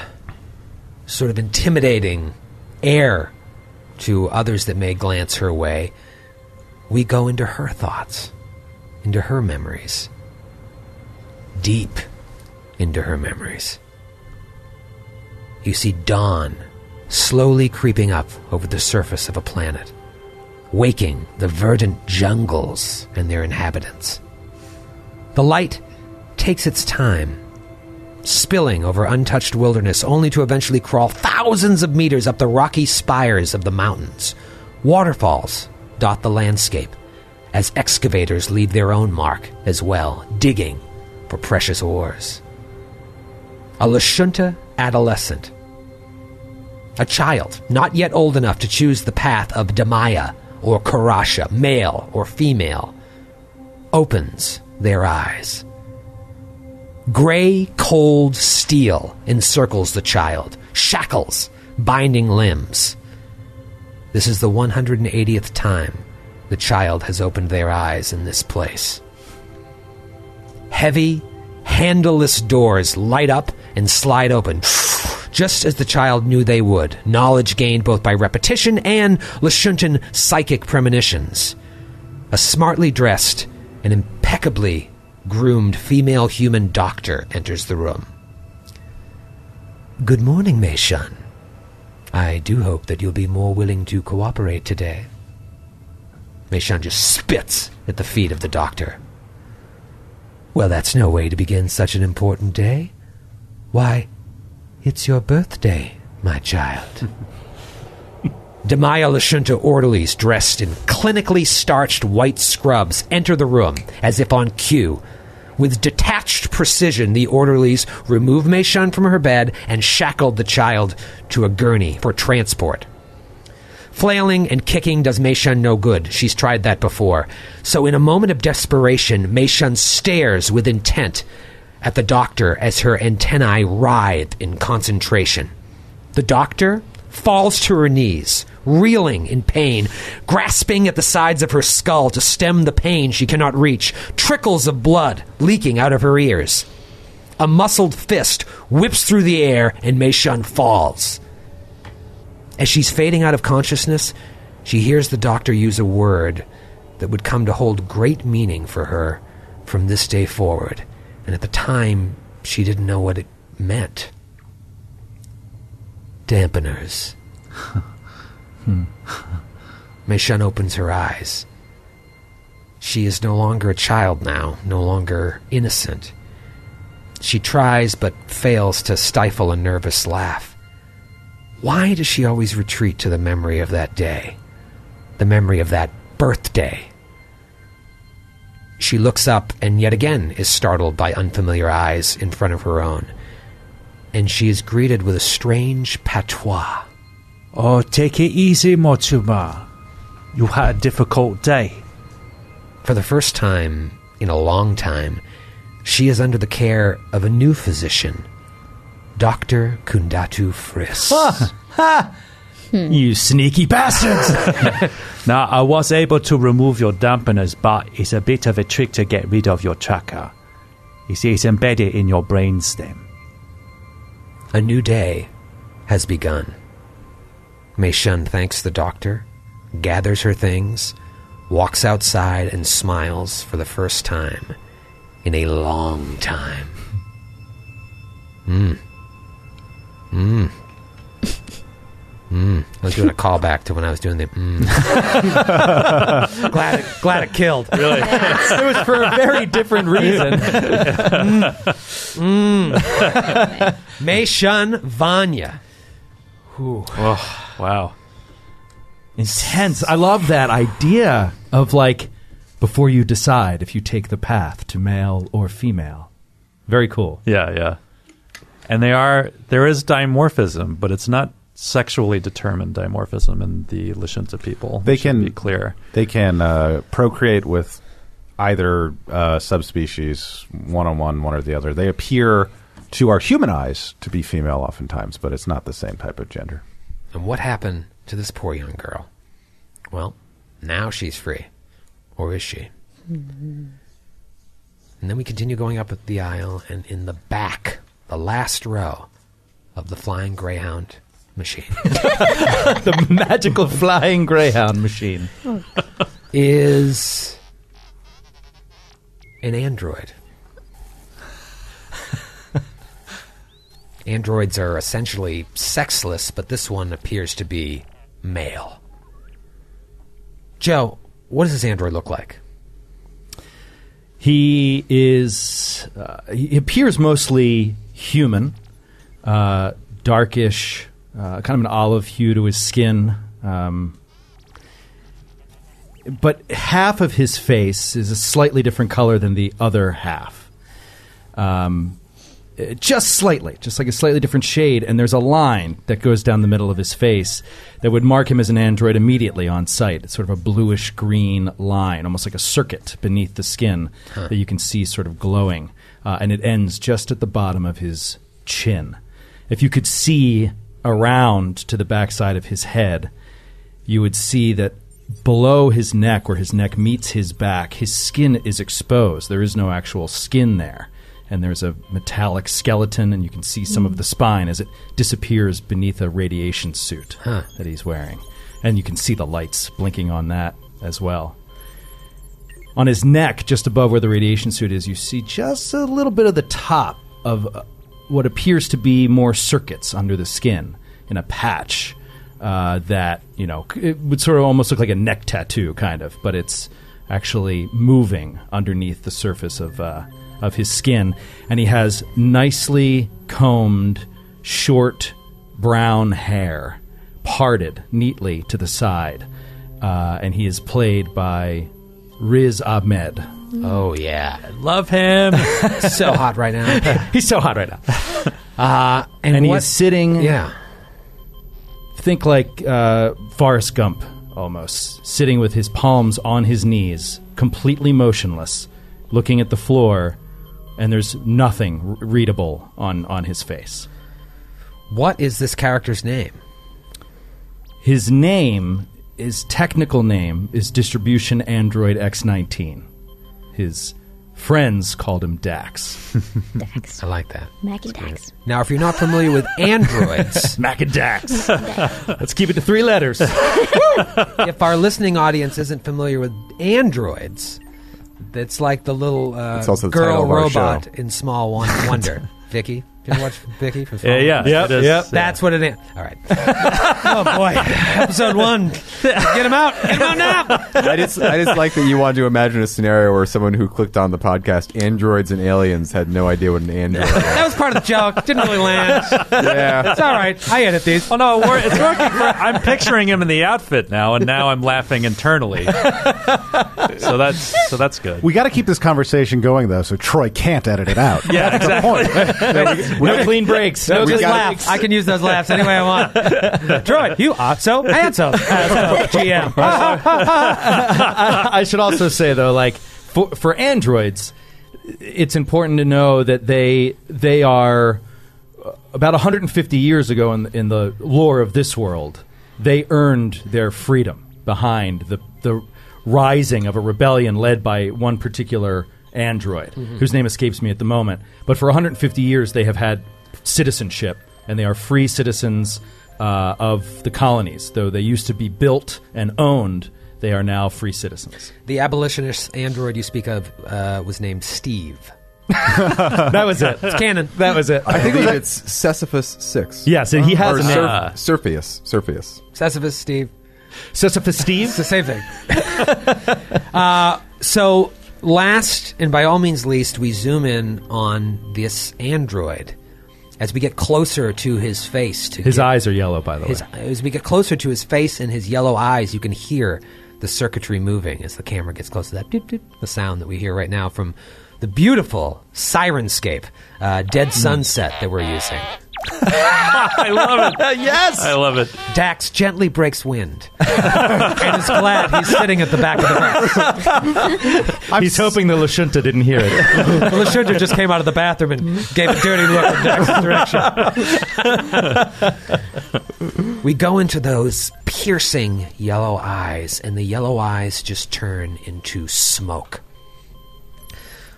sort of intimidating air to others that may glance her way? We go into her thoughts, into her memories, deep into her memories. You see dawn slowly creeping up over the surface of a planet waking the verdant jungles and their inhabitants. The light takes its time, spilling over untouched wilderness, only to eventually crawl thousands of meters up the rocky spires of the mountains. Waterfalls dot the landscape as excavators leave their own mark as well, digging for precious ores. A Lashunta adolescent a child, not yet old enough to choose the path of Damaya or Korasha, male or female, opens their eyes. Gray, cold steel encircles the child, shackles binding limbs. This is the 180th time the child has opened their eyes in this place. Heavy, handleless doors light up and slide open, just as the child knew they would. Knowledge gained both by repetition and Lashuntan psychic premonitions. A smartly dressed and impeccably groomed female human doctor enters the room. Good morning, Mei Shun. I do hope that you'll be more willing to cooperate today. Mei Shun just spits at the feet of the doctor. Well, that's no way to begin such an important day. Why, it's your birthday, my child. [laughs] Damaya Lashunta orderlies dressed in clinically starched white scrubs enter the room as if on cue. With detached precision, the orderlies remove Meishun from her bed and shackled the child to a gurney for transport. Flailing and kicking does Meishun no good. She's tried that before. So, in a moment of desperation, Meishun stares with intent at the doctor as her antennae writhe in concentration. The doctor falls to her knees, reeling in pain, grasping at the sides of her skull to stem the pain she cannot reach, trickles of blood leaking out of her ears. A muscled fist whips through the air and Meishun falls. As she's fading out of consciousness, she hears the doctor use a word that would come to hold great meaning for her from this day forward. And at the time, she didn't know what it meant. Dampeners. [laughs] Hmm. [laughs] Mei Shun opens her eyes. She is no longer a child now, no longer innocent. She tries but fails to stifle a nervous laugh. Why does she always retreat to the memory of that day? The memory of that birthday? She looks up and yet again is startled by unfamiliar eyes in front of her own. And she is greeted with a strange patois. Oh, take it easy, Motsuma. You had a difficult day. For the first time in a long time, she is under the care of a new physician, Dr. Kundatu Friss. Ha ha! Hmm. You sneaky bastards! [laughs] Now, I was able to remove your dampeners, but it's a bit of a trick to get rid of your tracker. You see, it's embedded in your brainstem. A new day has begun. Mei Shun thanks the doctor, gathers her things, walks outside, and smiles for the first time in a long time. Mmm. Mmm. Mmm. I was doing a callback to when I was doing the mmm. [laughs] glad, it, glad it killed. Really? it was for a very different reason. [laughs] Hmm. Hmm. Mei Shun Vanya. Oh, wow. Intense. I love that idea of like before you decide if you take the path to male or female. Very cool. Yeah, yeah. And they are there is dimorphism, but it's not sexually determined dimorphism in the Lashunta people. They can be clear. They can uh, procreate with either uh, subspecies, one on one, one or the other. They appear to our human eyes to be female, oftentimes, but it's not the same type of gender. And what happened to this poor young girl? Well, now she's free. Or is she? Mm-hmm. And then we continue going up the aisle, and in the back, the last row of the Flying Greyhound machine, [laughs] The magical flying greyhound machine. is an android. Androids are essentially sexless, but this one appears to be male. Joe, what does this android look like? He is. Uh, he appears mostly human, uh, darkish, uh, kind of an olive hue to his skin. Um, but half of his face is a slightly different color than the other half. Um, just slightly, just like a slightly different shade, and there's a line that goes down the middle of his face that would mark him as an android immediately on sight. It's sort of a bluish green line, almost like a circuit beneath the skin that you can see sort of glowing, uh, and it ends just at the bottom of his chin. If you could see around to the backside of his head, you would see that below his neck, where his neck meets his back, his skin is exposed. There is no actual skin there. And there's a metallic skeleton, and you can see some of the spine as it disappears beneath a radiation suit that he's wearing. And you can see the lights blinking on that as well. On his neck, just above where the radiation suit is, you see just a little bit of the top of uh, what appears to be more circuits under the skin in a patch uh, that you know c- it would sort of almost look like a neck tattoo, kind of, but it's actually moving underneath the surface of uh, of his skin, and he has nicely combed, short brown hair, parted neatly to the side, uh, and he is played by Riz Ahmed. Oh, yeah. Love him. [laughs] so hot right now. [laughs] He's so hot right now, Uh, and and what, he's sitting. Yeah. think like uh, Forrest Gump almost, sitting with his palms on his knees, completely motionless, looking at the floor, and there's nothing readable on, on his face. What is this character's name? His name, his technical name, is Distribution Android X19. His friends called him Dax. Dax. [laughs] I like that. Mac and Dax. Now, if you're not familiar with [laughs] androids, [laughs] Mac and Dax. Let's keep it to three letters. if our listening audience isn't familiar with androids, it's like the little uh, It's also the girl title of our robot in Small Wonder. [laughs] Vicky? You watch Vicky from Yeah, yeah. Yep, it is, yep. yeah. That's what it is. All right. [laughs] oh boy, episode one. Get him out. Get him out now. I just, I just like that you wanted to imagine a scenario where someone who clicked on the podcast "Androids and Aliens" had no idea what an android was. That was part of the joke. Didn't really land. yeah. It's all right. I edit these. Oh no, we're, it's working. For, I'm picturing him in the outfit now, and now I'm laughing internally. so that's so that's good. We got to keep this conversation going, though, so Troy can't edit it out. yeah, exactly. [laughs] no clean breaks. No just gotta- laugh. I can use those laughs any way I want. [laughs] Troy, you are so handsome. [laughs] GM. [laughs] I should also say though, like for for androids, it's important to know that they they are uh, about 150 years ago in in the lore of this world. They earned their freedom behind the the rising of a rebellion led by one particular android whose name escapes me at the moment. But for 150 years, they have had citizenship and they are free citizens uh, of the colonies. Though they used to be built and owned, they are now free citizens. The abolitionist android you speak of uh, was named Steve. [laughs] That was it. It's canon. That was it. I think it's Sisyphus six. Yes, and he has or a name. Surf- Surfius. Surfius. Sisyphus Steve. Sisyphus Steve. It's the same thing. [laughs] uh, so, last and by all means least, we zoom in on this android as we get closer to his face. To His get- eyes are yellow, by the His, way. as we get closer to his face and his yellow eyes, you can hear the circuitry moving as the camera gets close to that. Doot, doot, the sound that we hear right now from the beautiful Syrinscape, uh, Dead Sunset that we're using. I love it. [laughs] yes. I love it. Dax gently breaks wind [laughs] and is glad he's sitting at the back of the bus. [laughs] He's hoping the Lashunta didn't hear it. Well, Lashunta just came out of the bathroom and gave a dirty look in Dax's direction. we go into those piercing yellow eyes, and the yellow eyes just turn into smoke.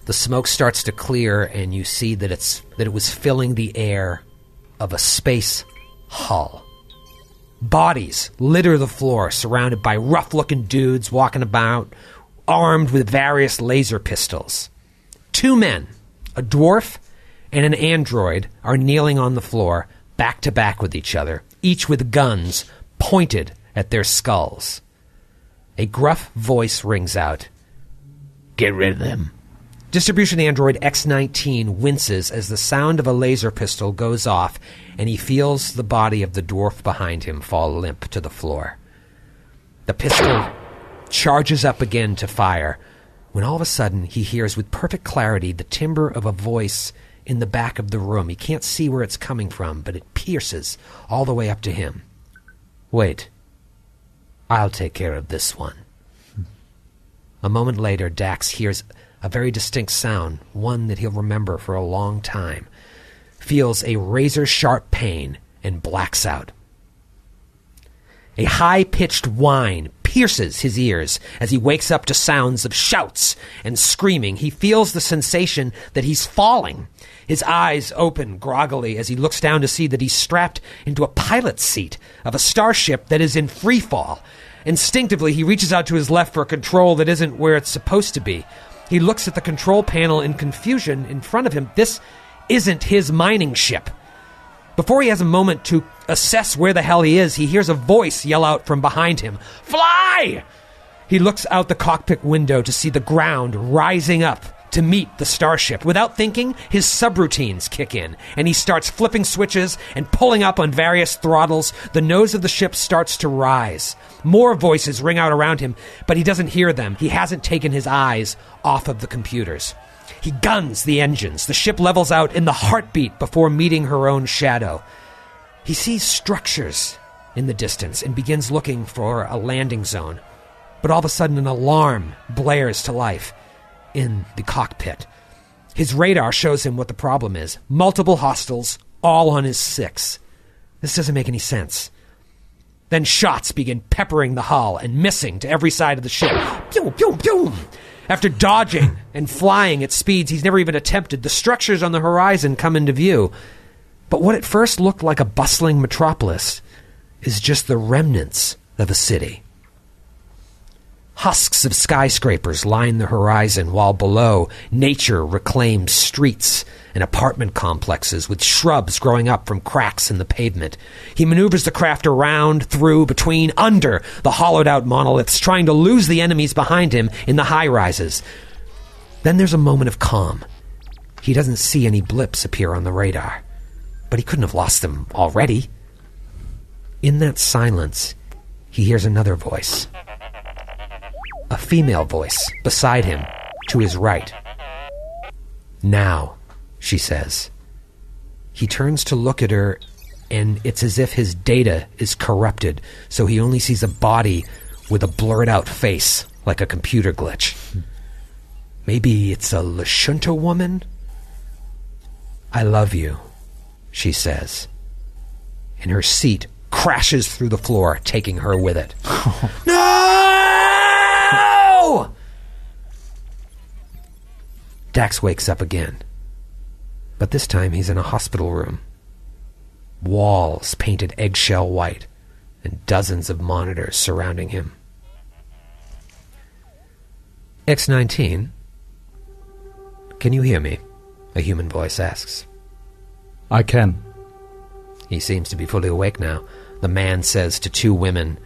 The smoke starts to clear, and you see that it's that it was filling the air of a space hull. Bodies litter the floor, surrounded by rough looking dudes walking about, armed with various laser pistols. Two men, a dwarf and an android, are kneeling on the floor, back to back with each other, each with guns pointed at their skulls. A gruff voice rings out Get rid of them. Distribution android X19 winces as the sound of a laser pistol goes off and he feels the body of the dwarf behind him fall limp to the floor. The pistol charges up again to fire when all of a sudden he hears with perfect clarity the timbre of a voice in the back of the room. He can't see where it's coming from, but it pierces all the way up to him. Wait. I'll take care of this one. A moment later, Dax hears a very distinct sound, one that he'll remember for a long time, feels a razor sharp pain, and blacks out. A high pitched whine pierces his ears as he wakes up to sounds of shouts and screaming. He feels the sensation that he's falling. His eyes open groggily as he looks down to see that he's strapped into a pilot's seat of a starship that is in free fall. Instinctively, he reaches out to his left for a control that isn't where it's supposed to be. He looks at the control panel in confusion in front of him. This isn't his mining ship. Before he has a moment to assess where the hell he is, he hears a voice yell out from behind him Fly! He looks out the cockpit window to see the ground rising up to meet the starship. Without thinking, his subroutines kick in, and he starts flipping switches and pulling up on various throttles. The nose of the ship starts to rise. More voices ring out around him, but he doesn't hear them. He hasn't taken his eyes off of the computers. He guns the engines. The ship levels out in the heartbeat before meeting her own shadow. He sees structures in the distance and begins looking for a landing zone. But all of a sudden, an alarm blares to life in the cockpit. His radar shows him what the problem is multiple hostiles, all on his six. This doesn't make any sense. Then shots begin peppering the hull and missing to every side of the ship. Pew, pew, pew. After dodging and flying at speeds he's never even attempted, the structures on the horizon come into view. But what at first looked like a bustling metropolis is just the remnants of a city. Husks of skyscrapers line the horizon, while below, nature reclaims streets and apartment complexes with shrubs growing up from cracks in the pavement. He maneuvers the craft around, through, between, under the hollowed out monoliths, trying to lose the enemies behind him in the high rises. Then there's a moment of calm. He doesn't see any blips appear on the radar, but he couldn't have lost them already. In that silence, he hears another voice a female voice beside him, to his right. Now, she says. He turns to look at her, and it's as if his data is corrupted, so he only sees a body with a blurred out face, like a computer glitch. Maybe it's a Lashunta woman? I love you, she says. And her seat crashes through the floor, taking her with it. [laughs] no! Dax wakes up again. But this time he's in a hospital room. Walls painted eggshell white, and dozens of monitors surrounding him. X19, can you hear me? A human voice asks. I can. He seems to be fully awake now. The man says to two women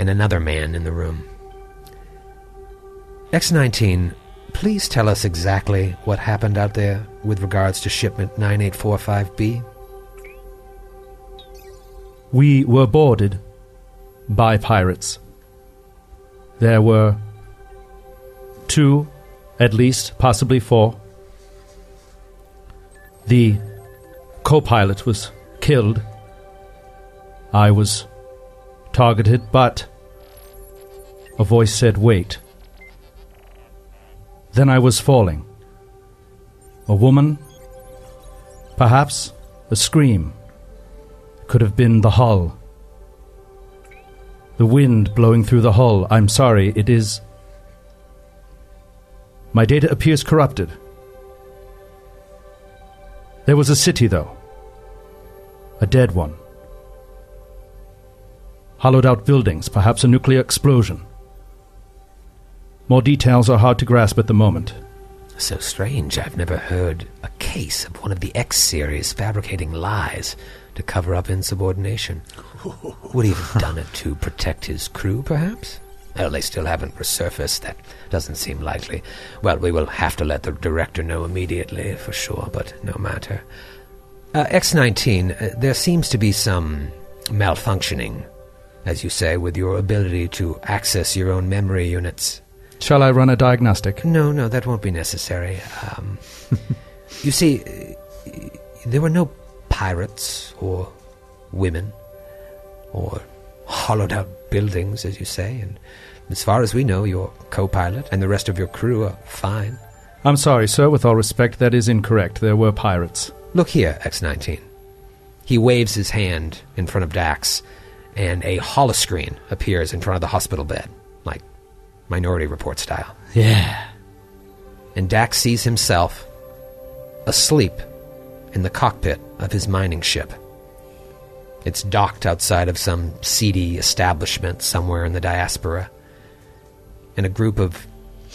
and another man in the room. X19, please tell us exactly what happened out there with regards to shipment 9845B. We were boarded by pirates. There were two, at least, possibly four. The co pilot was killed. I was targeted, but a voice said, Wait. Then I was falling. A woman, perhaps a scream, could have been the hull. The wind blowing through the hull. I'm sorry, it is. My data appears corrupted. There was a city, though. A dead one. Hollowed out buildings, perhaps a nuclear explosion. More details are hard to grasp at the moment. So strange, I've never heard a case of one of the X series fabricating lies to cover up insubordination. [laughs] Would he have done it to protect his crew, perhaps? Well, they still haven't resurfaced. That doesn't seem likely. Well, we will have to let the director know immediately, for sure, but no matter. Uh, X19, uh, there seems to be some malfunctioning, as you say, with your ability to access your own memory units. Shall I run a diagnostic? No, no, that won't be necessary. Um, [laughs] you see, there were no pirates or women or hollowed out buildings, as you say, and as far as we know, your co pilot and the rest of your crew are fine. I'm sorry, sir. With all respect, that is incorrect. There were pirates. Look here, X19. He waves his hand in front of Dax, and a holoscreen appears in front of the hospital bed, Minority Report style. Yeah. And Dax sees himself asleep in the cockpit of his mining ship. It's docked outside of some seedy establishment somewhere in the diaspora. And a group of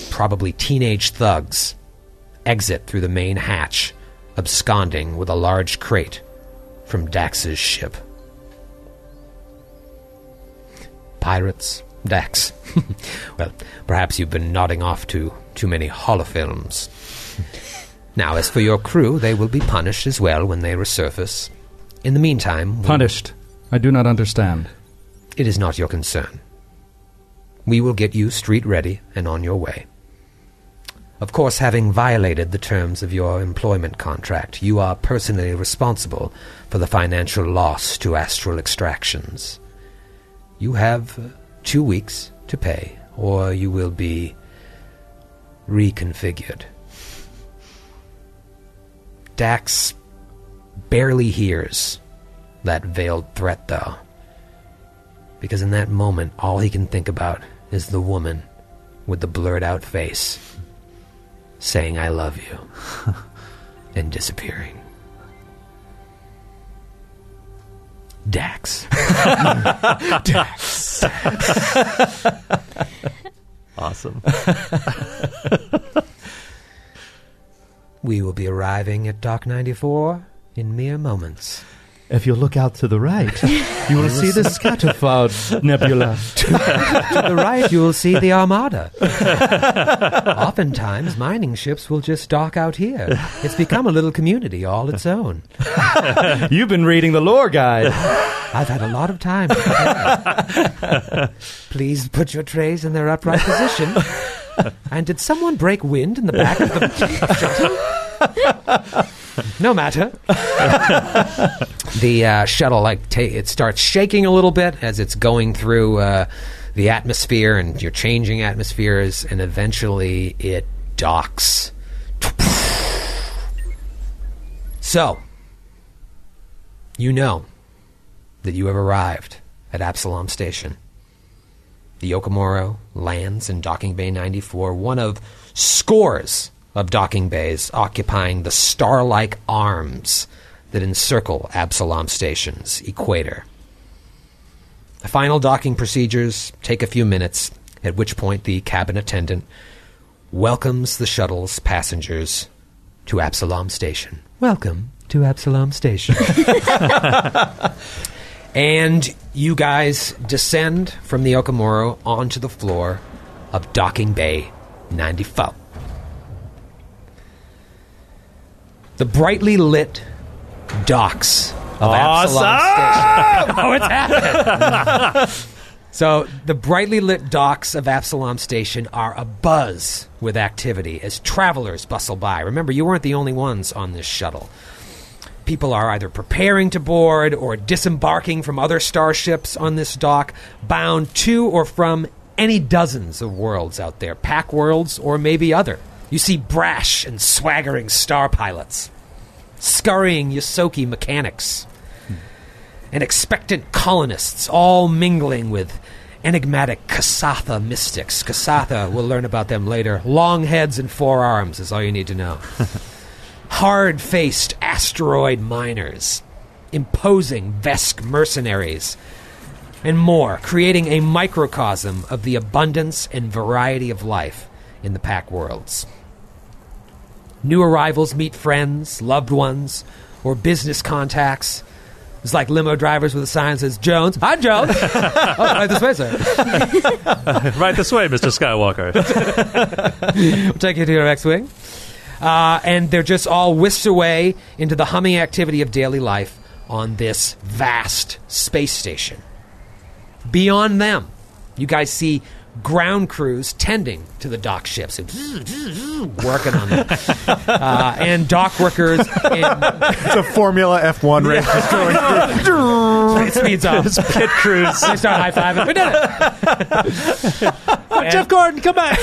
probably teenage thugs exit through the main hatch, absconding with a large crate from Dax's ship. Pirates, Dax. [laughs] well, perhaps you've been nodding off to too many holofilms. [laughs] now, as for your crew, they will be punished as well when they resurface. In the meantime, Punished. I do not understand. it is not your concern. We will get you street ready and on your way. Of course, having violated the terms of your employment contract, you are personally responsible for the financial loss to Astral Extractions. You have uh, two weeks to pay, or you will be reconfigured. Dax barely hears that veiled threat, though because in that moment, all he can think about is the woman with the blurred out face saying, I love you, [laughs] and disappearing. Dax. [laughs] Dax. awesome. We will be arriving at Dock 94 in mere moments. If you look out to the right, [laughs] you will see the Scatterford Nebula. [laughs] to the right, you will see the Armada. [laughs] Oftentimes, mining ships will just dock out here. It's become a little community all its own. You've been reading the lore guide. I've had a lot of time. to prepare. Please put your trays in their upright position. And did someone break wind in the back of the shuttle? No matter. [laughs] the uh, shuttle, like, ta- it starts shaking a little bit as it's going through uh, the atmosphere, and you're changing atmospheres, and eventually it docks. So, you know that you have arrived at Absalom Station. The Yokomoro lands in Docking Bay 94, one of scores of docking bays occupying the star like arms that encircle Absalom Station's equator. The final docking procedures take a few minutes, at which point the cabin attendant welcomes the shuttle's passengers to Absalom Station. Welcome to Absalom Station. [laughs] and you guys descend from the Okamoro onto the floor of Docking Bay 94. The brightly lit docks of Absalom Station. [laughs] oh, it's happening. [laughs] so the brightly lit docks of Absalom Station are abuzz with activity as travelers bustle by. Remember, you weren't the only ones on this shuttle. People are either preparing to board or disembarking from other starships on this dock, bound to or from any dozens of worlds out there, Pact Worlds or maybe other. You see brash and swaggering star pilots, scurrying Ysoki mechanics, and expectant colonists, all mingling with enigmatic Kasatha mystics. Kasatha, we'll learn about them later. Long heads and forearms is all you need to know. [laughs] Hard faced asteroid miners, imposing Vesk mercenaries, and more, creating a microcosm of the abundance and variety of life in the Pact Worlds. New arrivals meet friends, loved ones, or business contacts. It's like limo drivers with a sign that says Jones. Hi, Jones. [laughs] oh, right this way, sir. [laughs] right this way, Mr. Skywalker. We'll take you to your X-wing. Uh, and they're just all whisked away into the humming activity of daily life on this vast space station. Beyond them, you guys see ground crews tending to the dock ships, and working on them, [laughs] uh, and dock workers. And It's a Formula F1 race [laughs] just going through. it speeds up. Pit crews. They start high fiving. We did it. [laughs] Oh, Jeff Gordon, come back.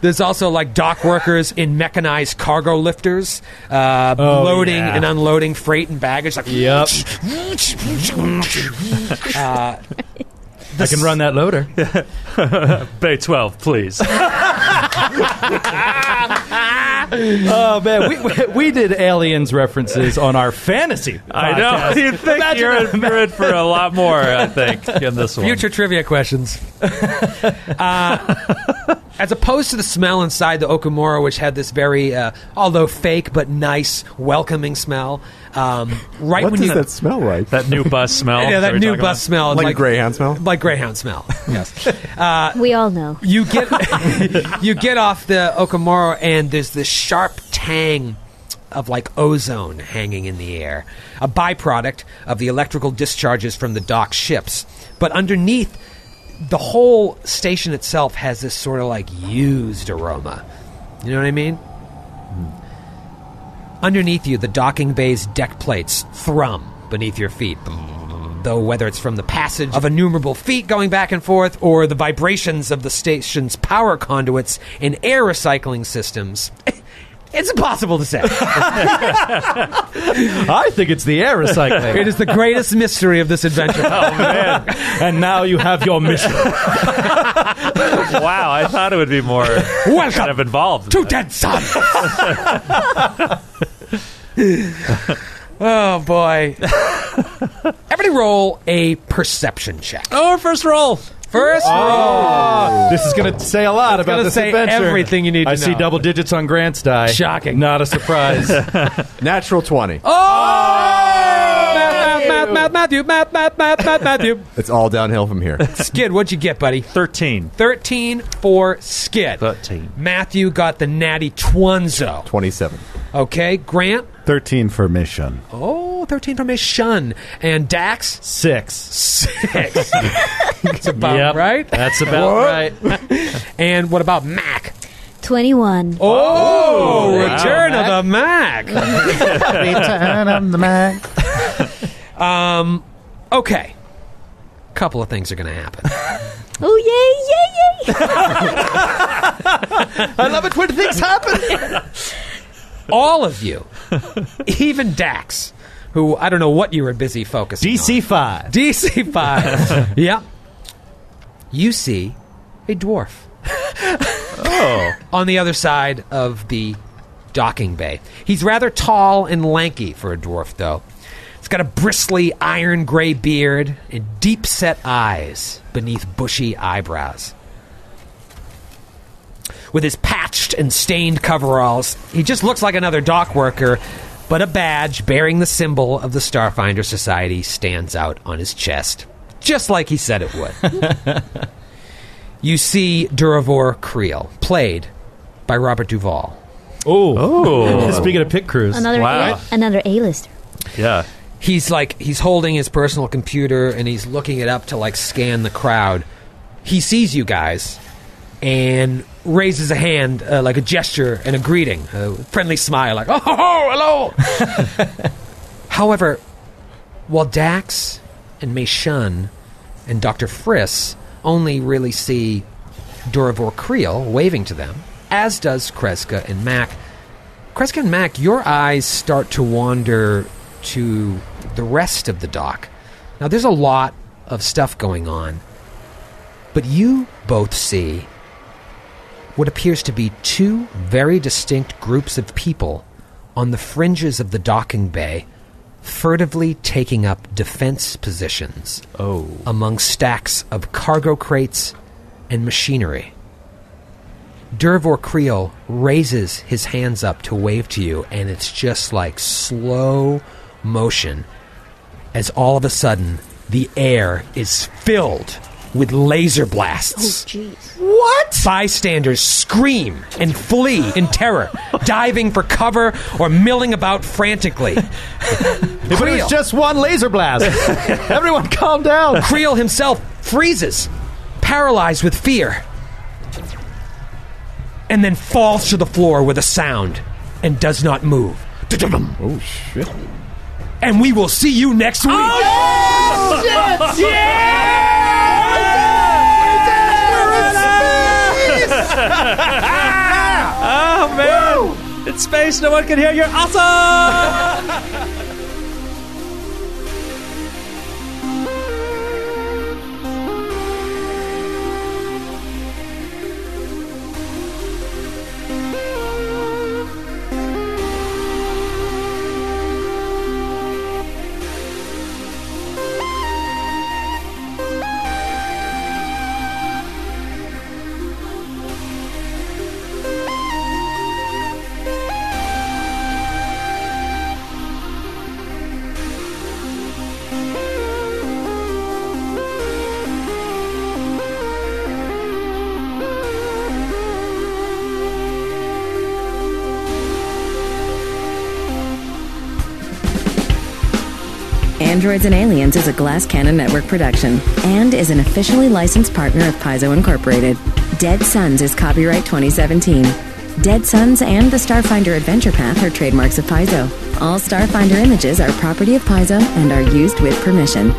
There's also like dock workers in mechanized cargo lifters, uh, Oh, loading yeah. and unloading freight and baggage. Like, Yep. uh, I can run that loader. [laughs] Bay 12, please. [laughs] Oh man, we, we, we did aliens references on our fantasy. I know. [laughs] You think Imagine you're in, that. for a lot more, I think, in this one. Future trivia questions. uh, as opposed to the smell inside the Okamura, which had this very, uh, although fake but nice, welcoming smell. Um, [laughs] right What when does you that smell like? That new bus [laughs] smell. yeah, that we're new talking bus smell, Like a Greyhound smell? like Greyhound smell. [laughs] Yes. We all know. you get you get off the Okamura and there's this sharp tang of like ozone hanging in the air, a byproduct of the electrical discharges from the dock ships. But underneath, the whole station itself has this sort of like used aroma. You know what I mean? Hmm. Underneath you, the docking bay's deck plates thrum beneath your feet. Though whether it's from the passage of innumerable feet going back and forth or the vibrations of the station's power conduits and air recycling systems, it's impossible to say. [laughs] I think it's the air recycling. it is the greatest mystery of this adventure. [laughs] Oh man! And now you have your mission. [laughs] Wow, I thought it would be more kind Welcome of involved. to Dead Sun. oh boy! Everybody roll a perception check. Oh, first roll. First Oh, this is going to say a lot about gonna this say adventure. everything you need to I see know. double digits on Grant's die. Shocking. Not a surprise. [laughs] Natural 20. Math, math, math, Matthew, math, math, math, math, Matthew. [laughs] It's all downhill from here. [laughs] Skid, what'd you get, buddy? 13. 13 for Skid. 13. Matthew got the natty Twunzo. 27. Okay, Grant. 13 for mission. Oh. Oh, 13 from his shun. And Dax, Six. six. [laughs] That's about Yep. right. That's about right. [laughs] And what about Mac? 21. Oh, oh wow. return of the Mac. [laughs] Return of the Mac. Um, okay. A couple of things are going to happen. Oh, yay, yay, yay. I love it when things happen. All of you, even Dax, who I don't know what you were busy focusing on. DC 5. DC 5. [laughs] yeah. You see a dwarf. [laughs] oh. On the other side of the docking bay. He's rather tall and lanky for a dwarf, though. He's got a bristly iron gray beard and deep set eyes beneath bushy eyebrows. With his patched and stained coveralls, he just looks like another dock worker, but a badge bearing the symbol of the Starfinder Society stands out on his chest, just like he said it would. [laughs] you see Duravor Kreel, played by Robert Duvall. Oh. [laughs] Speaking of pit crews. Another, Wow. A- another A-lister. Yeah. He's like he's holding his personal computer and he's looking it up to like scan the crowd. He sees you guys and raises a hand, uh, like a gesture and a greeting, a friendly smile, like "Oh, ho, ho, hello." [laughs] However, while Dax and Mei Shun and Doctor Friss only really see Duravor Kreel waving to them, as does Kreska and Mac. Kreska and Mac, your eyes start to wander to the rest of the dock. Now, there's a lot of stuff going on, but you both see what appears to be two very distinct groups of people on the fringes of the docking bay, furtively taking up defense positions Oh. among stacks of cargo crates and machinery. Duravor Kreel raises his hands up to wave to you, and it's just like slow motion as all of a sudden the air is filled with laser blasts. Oh, jeez. What? Bystanders scream and flee in terror, diving for cover or milling about frantically. [laughs] If it was just one laser blast. [laughs] Everyone calm down. Kreel himself freezes, paralyzed with fear, and then falls to the floor with a sound and does not move. Oh, shit. Oh, and we will see you next week. Oh, [laughs] Ah, man. In space, no one can hear you. Awesome. Androids and Aliens is a Glass Cannon Network production and is an officially licensed partner of Paizo Incorporated. Dead Suns is copyright 2017. Dead Suns and the Starfinder Adventure Path are trademarks of Paizo. All Starfinder images are property of Paizo and are used with permission.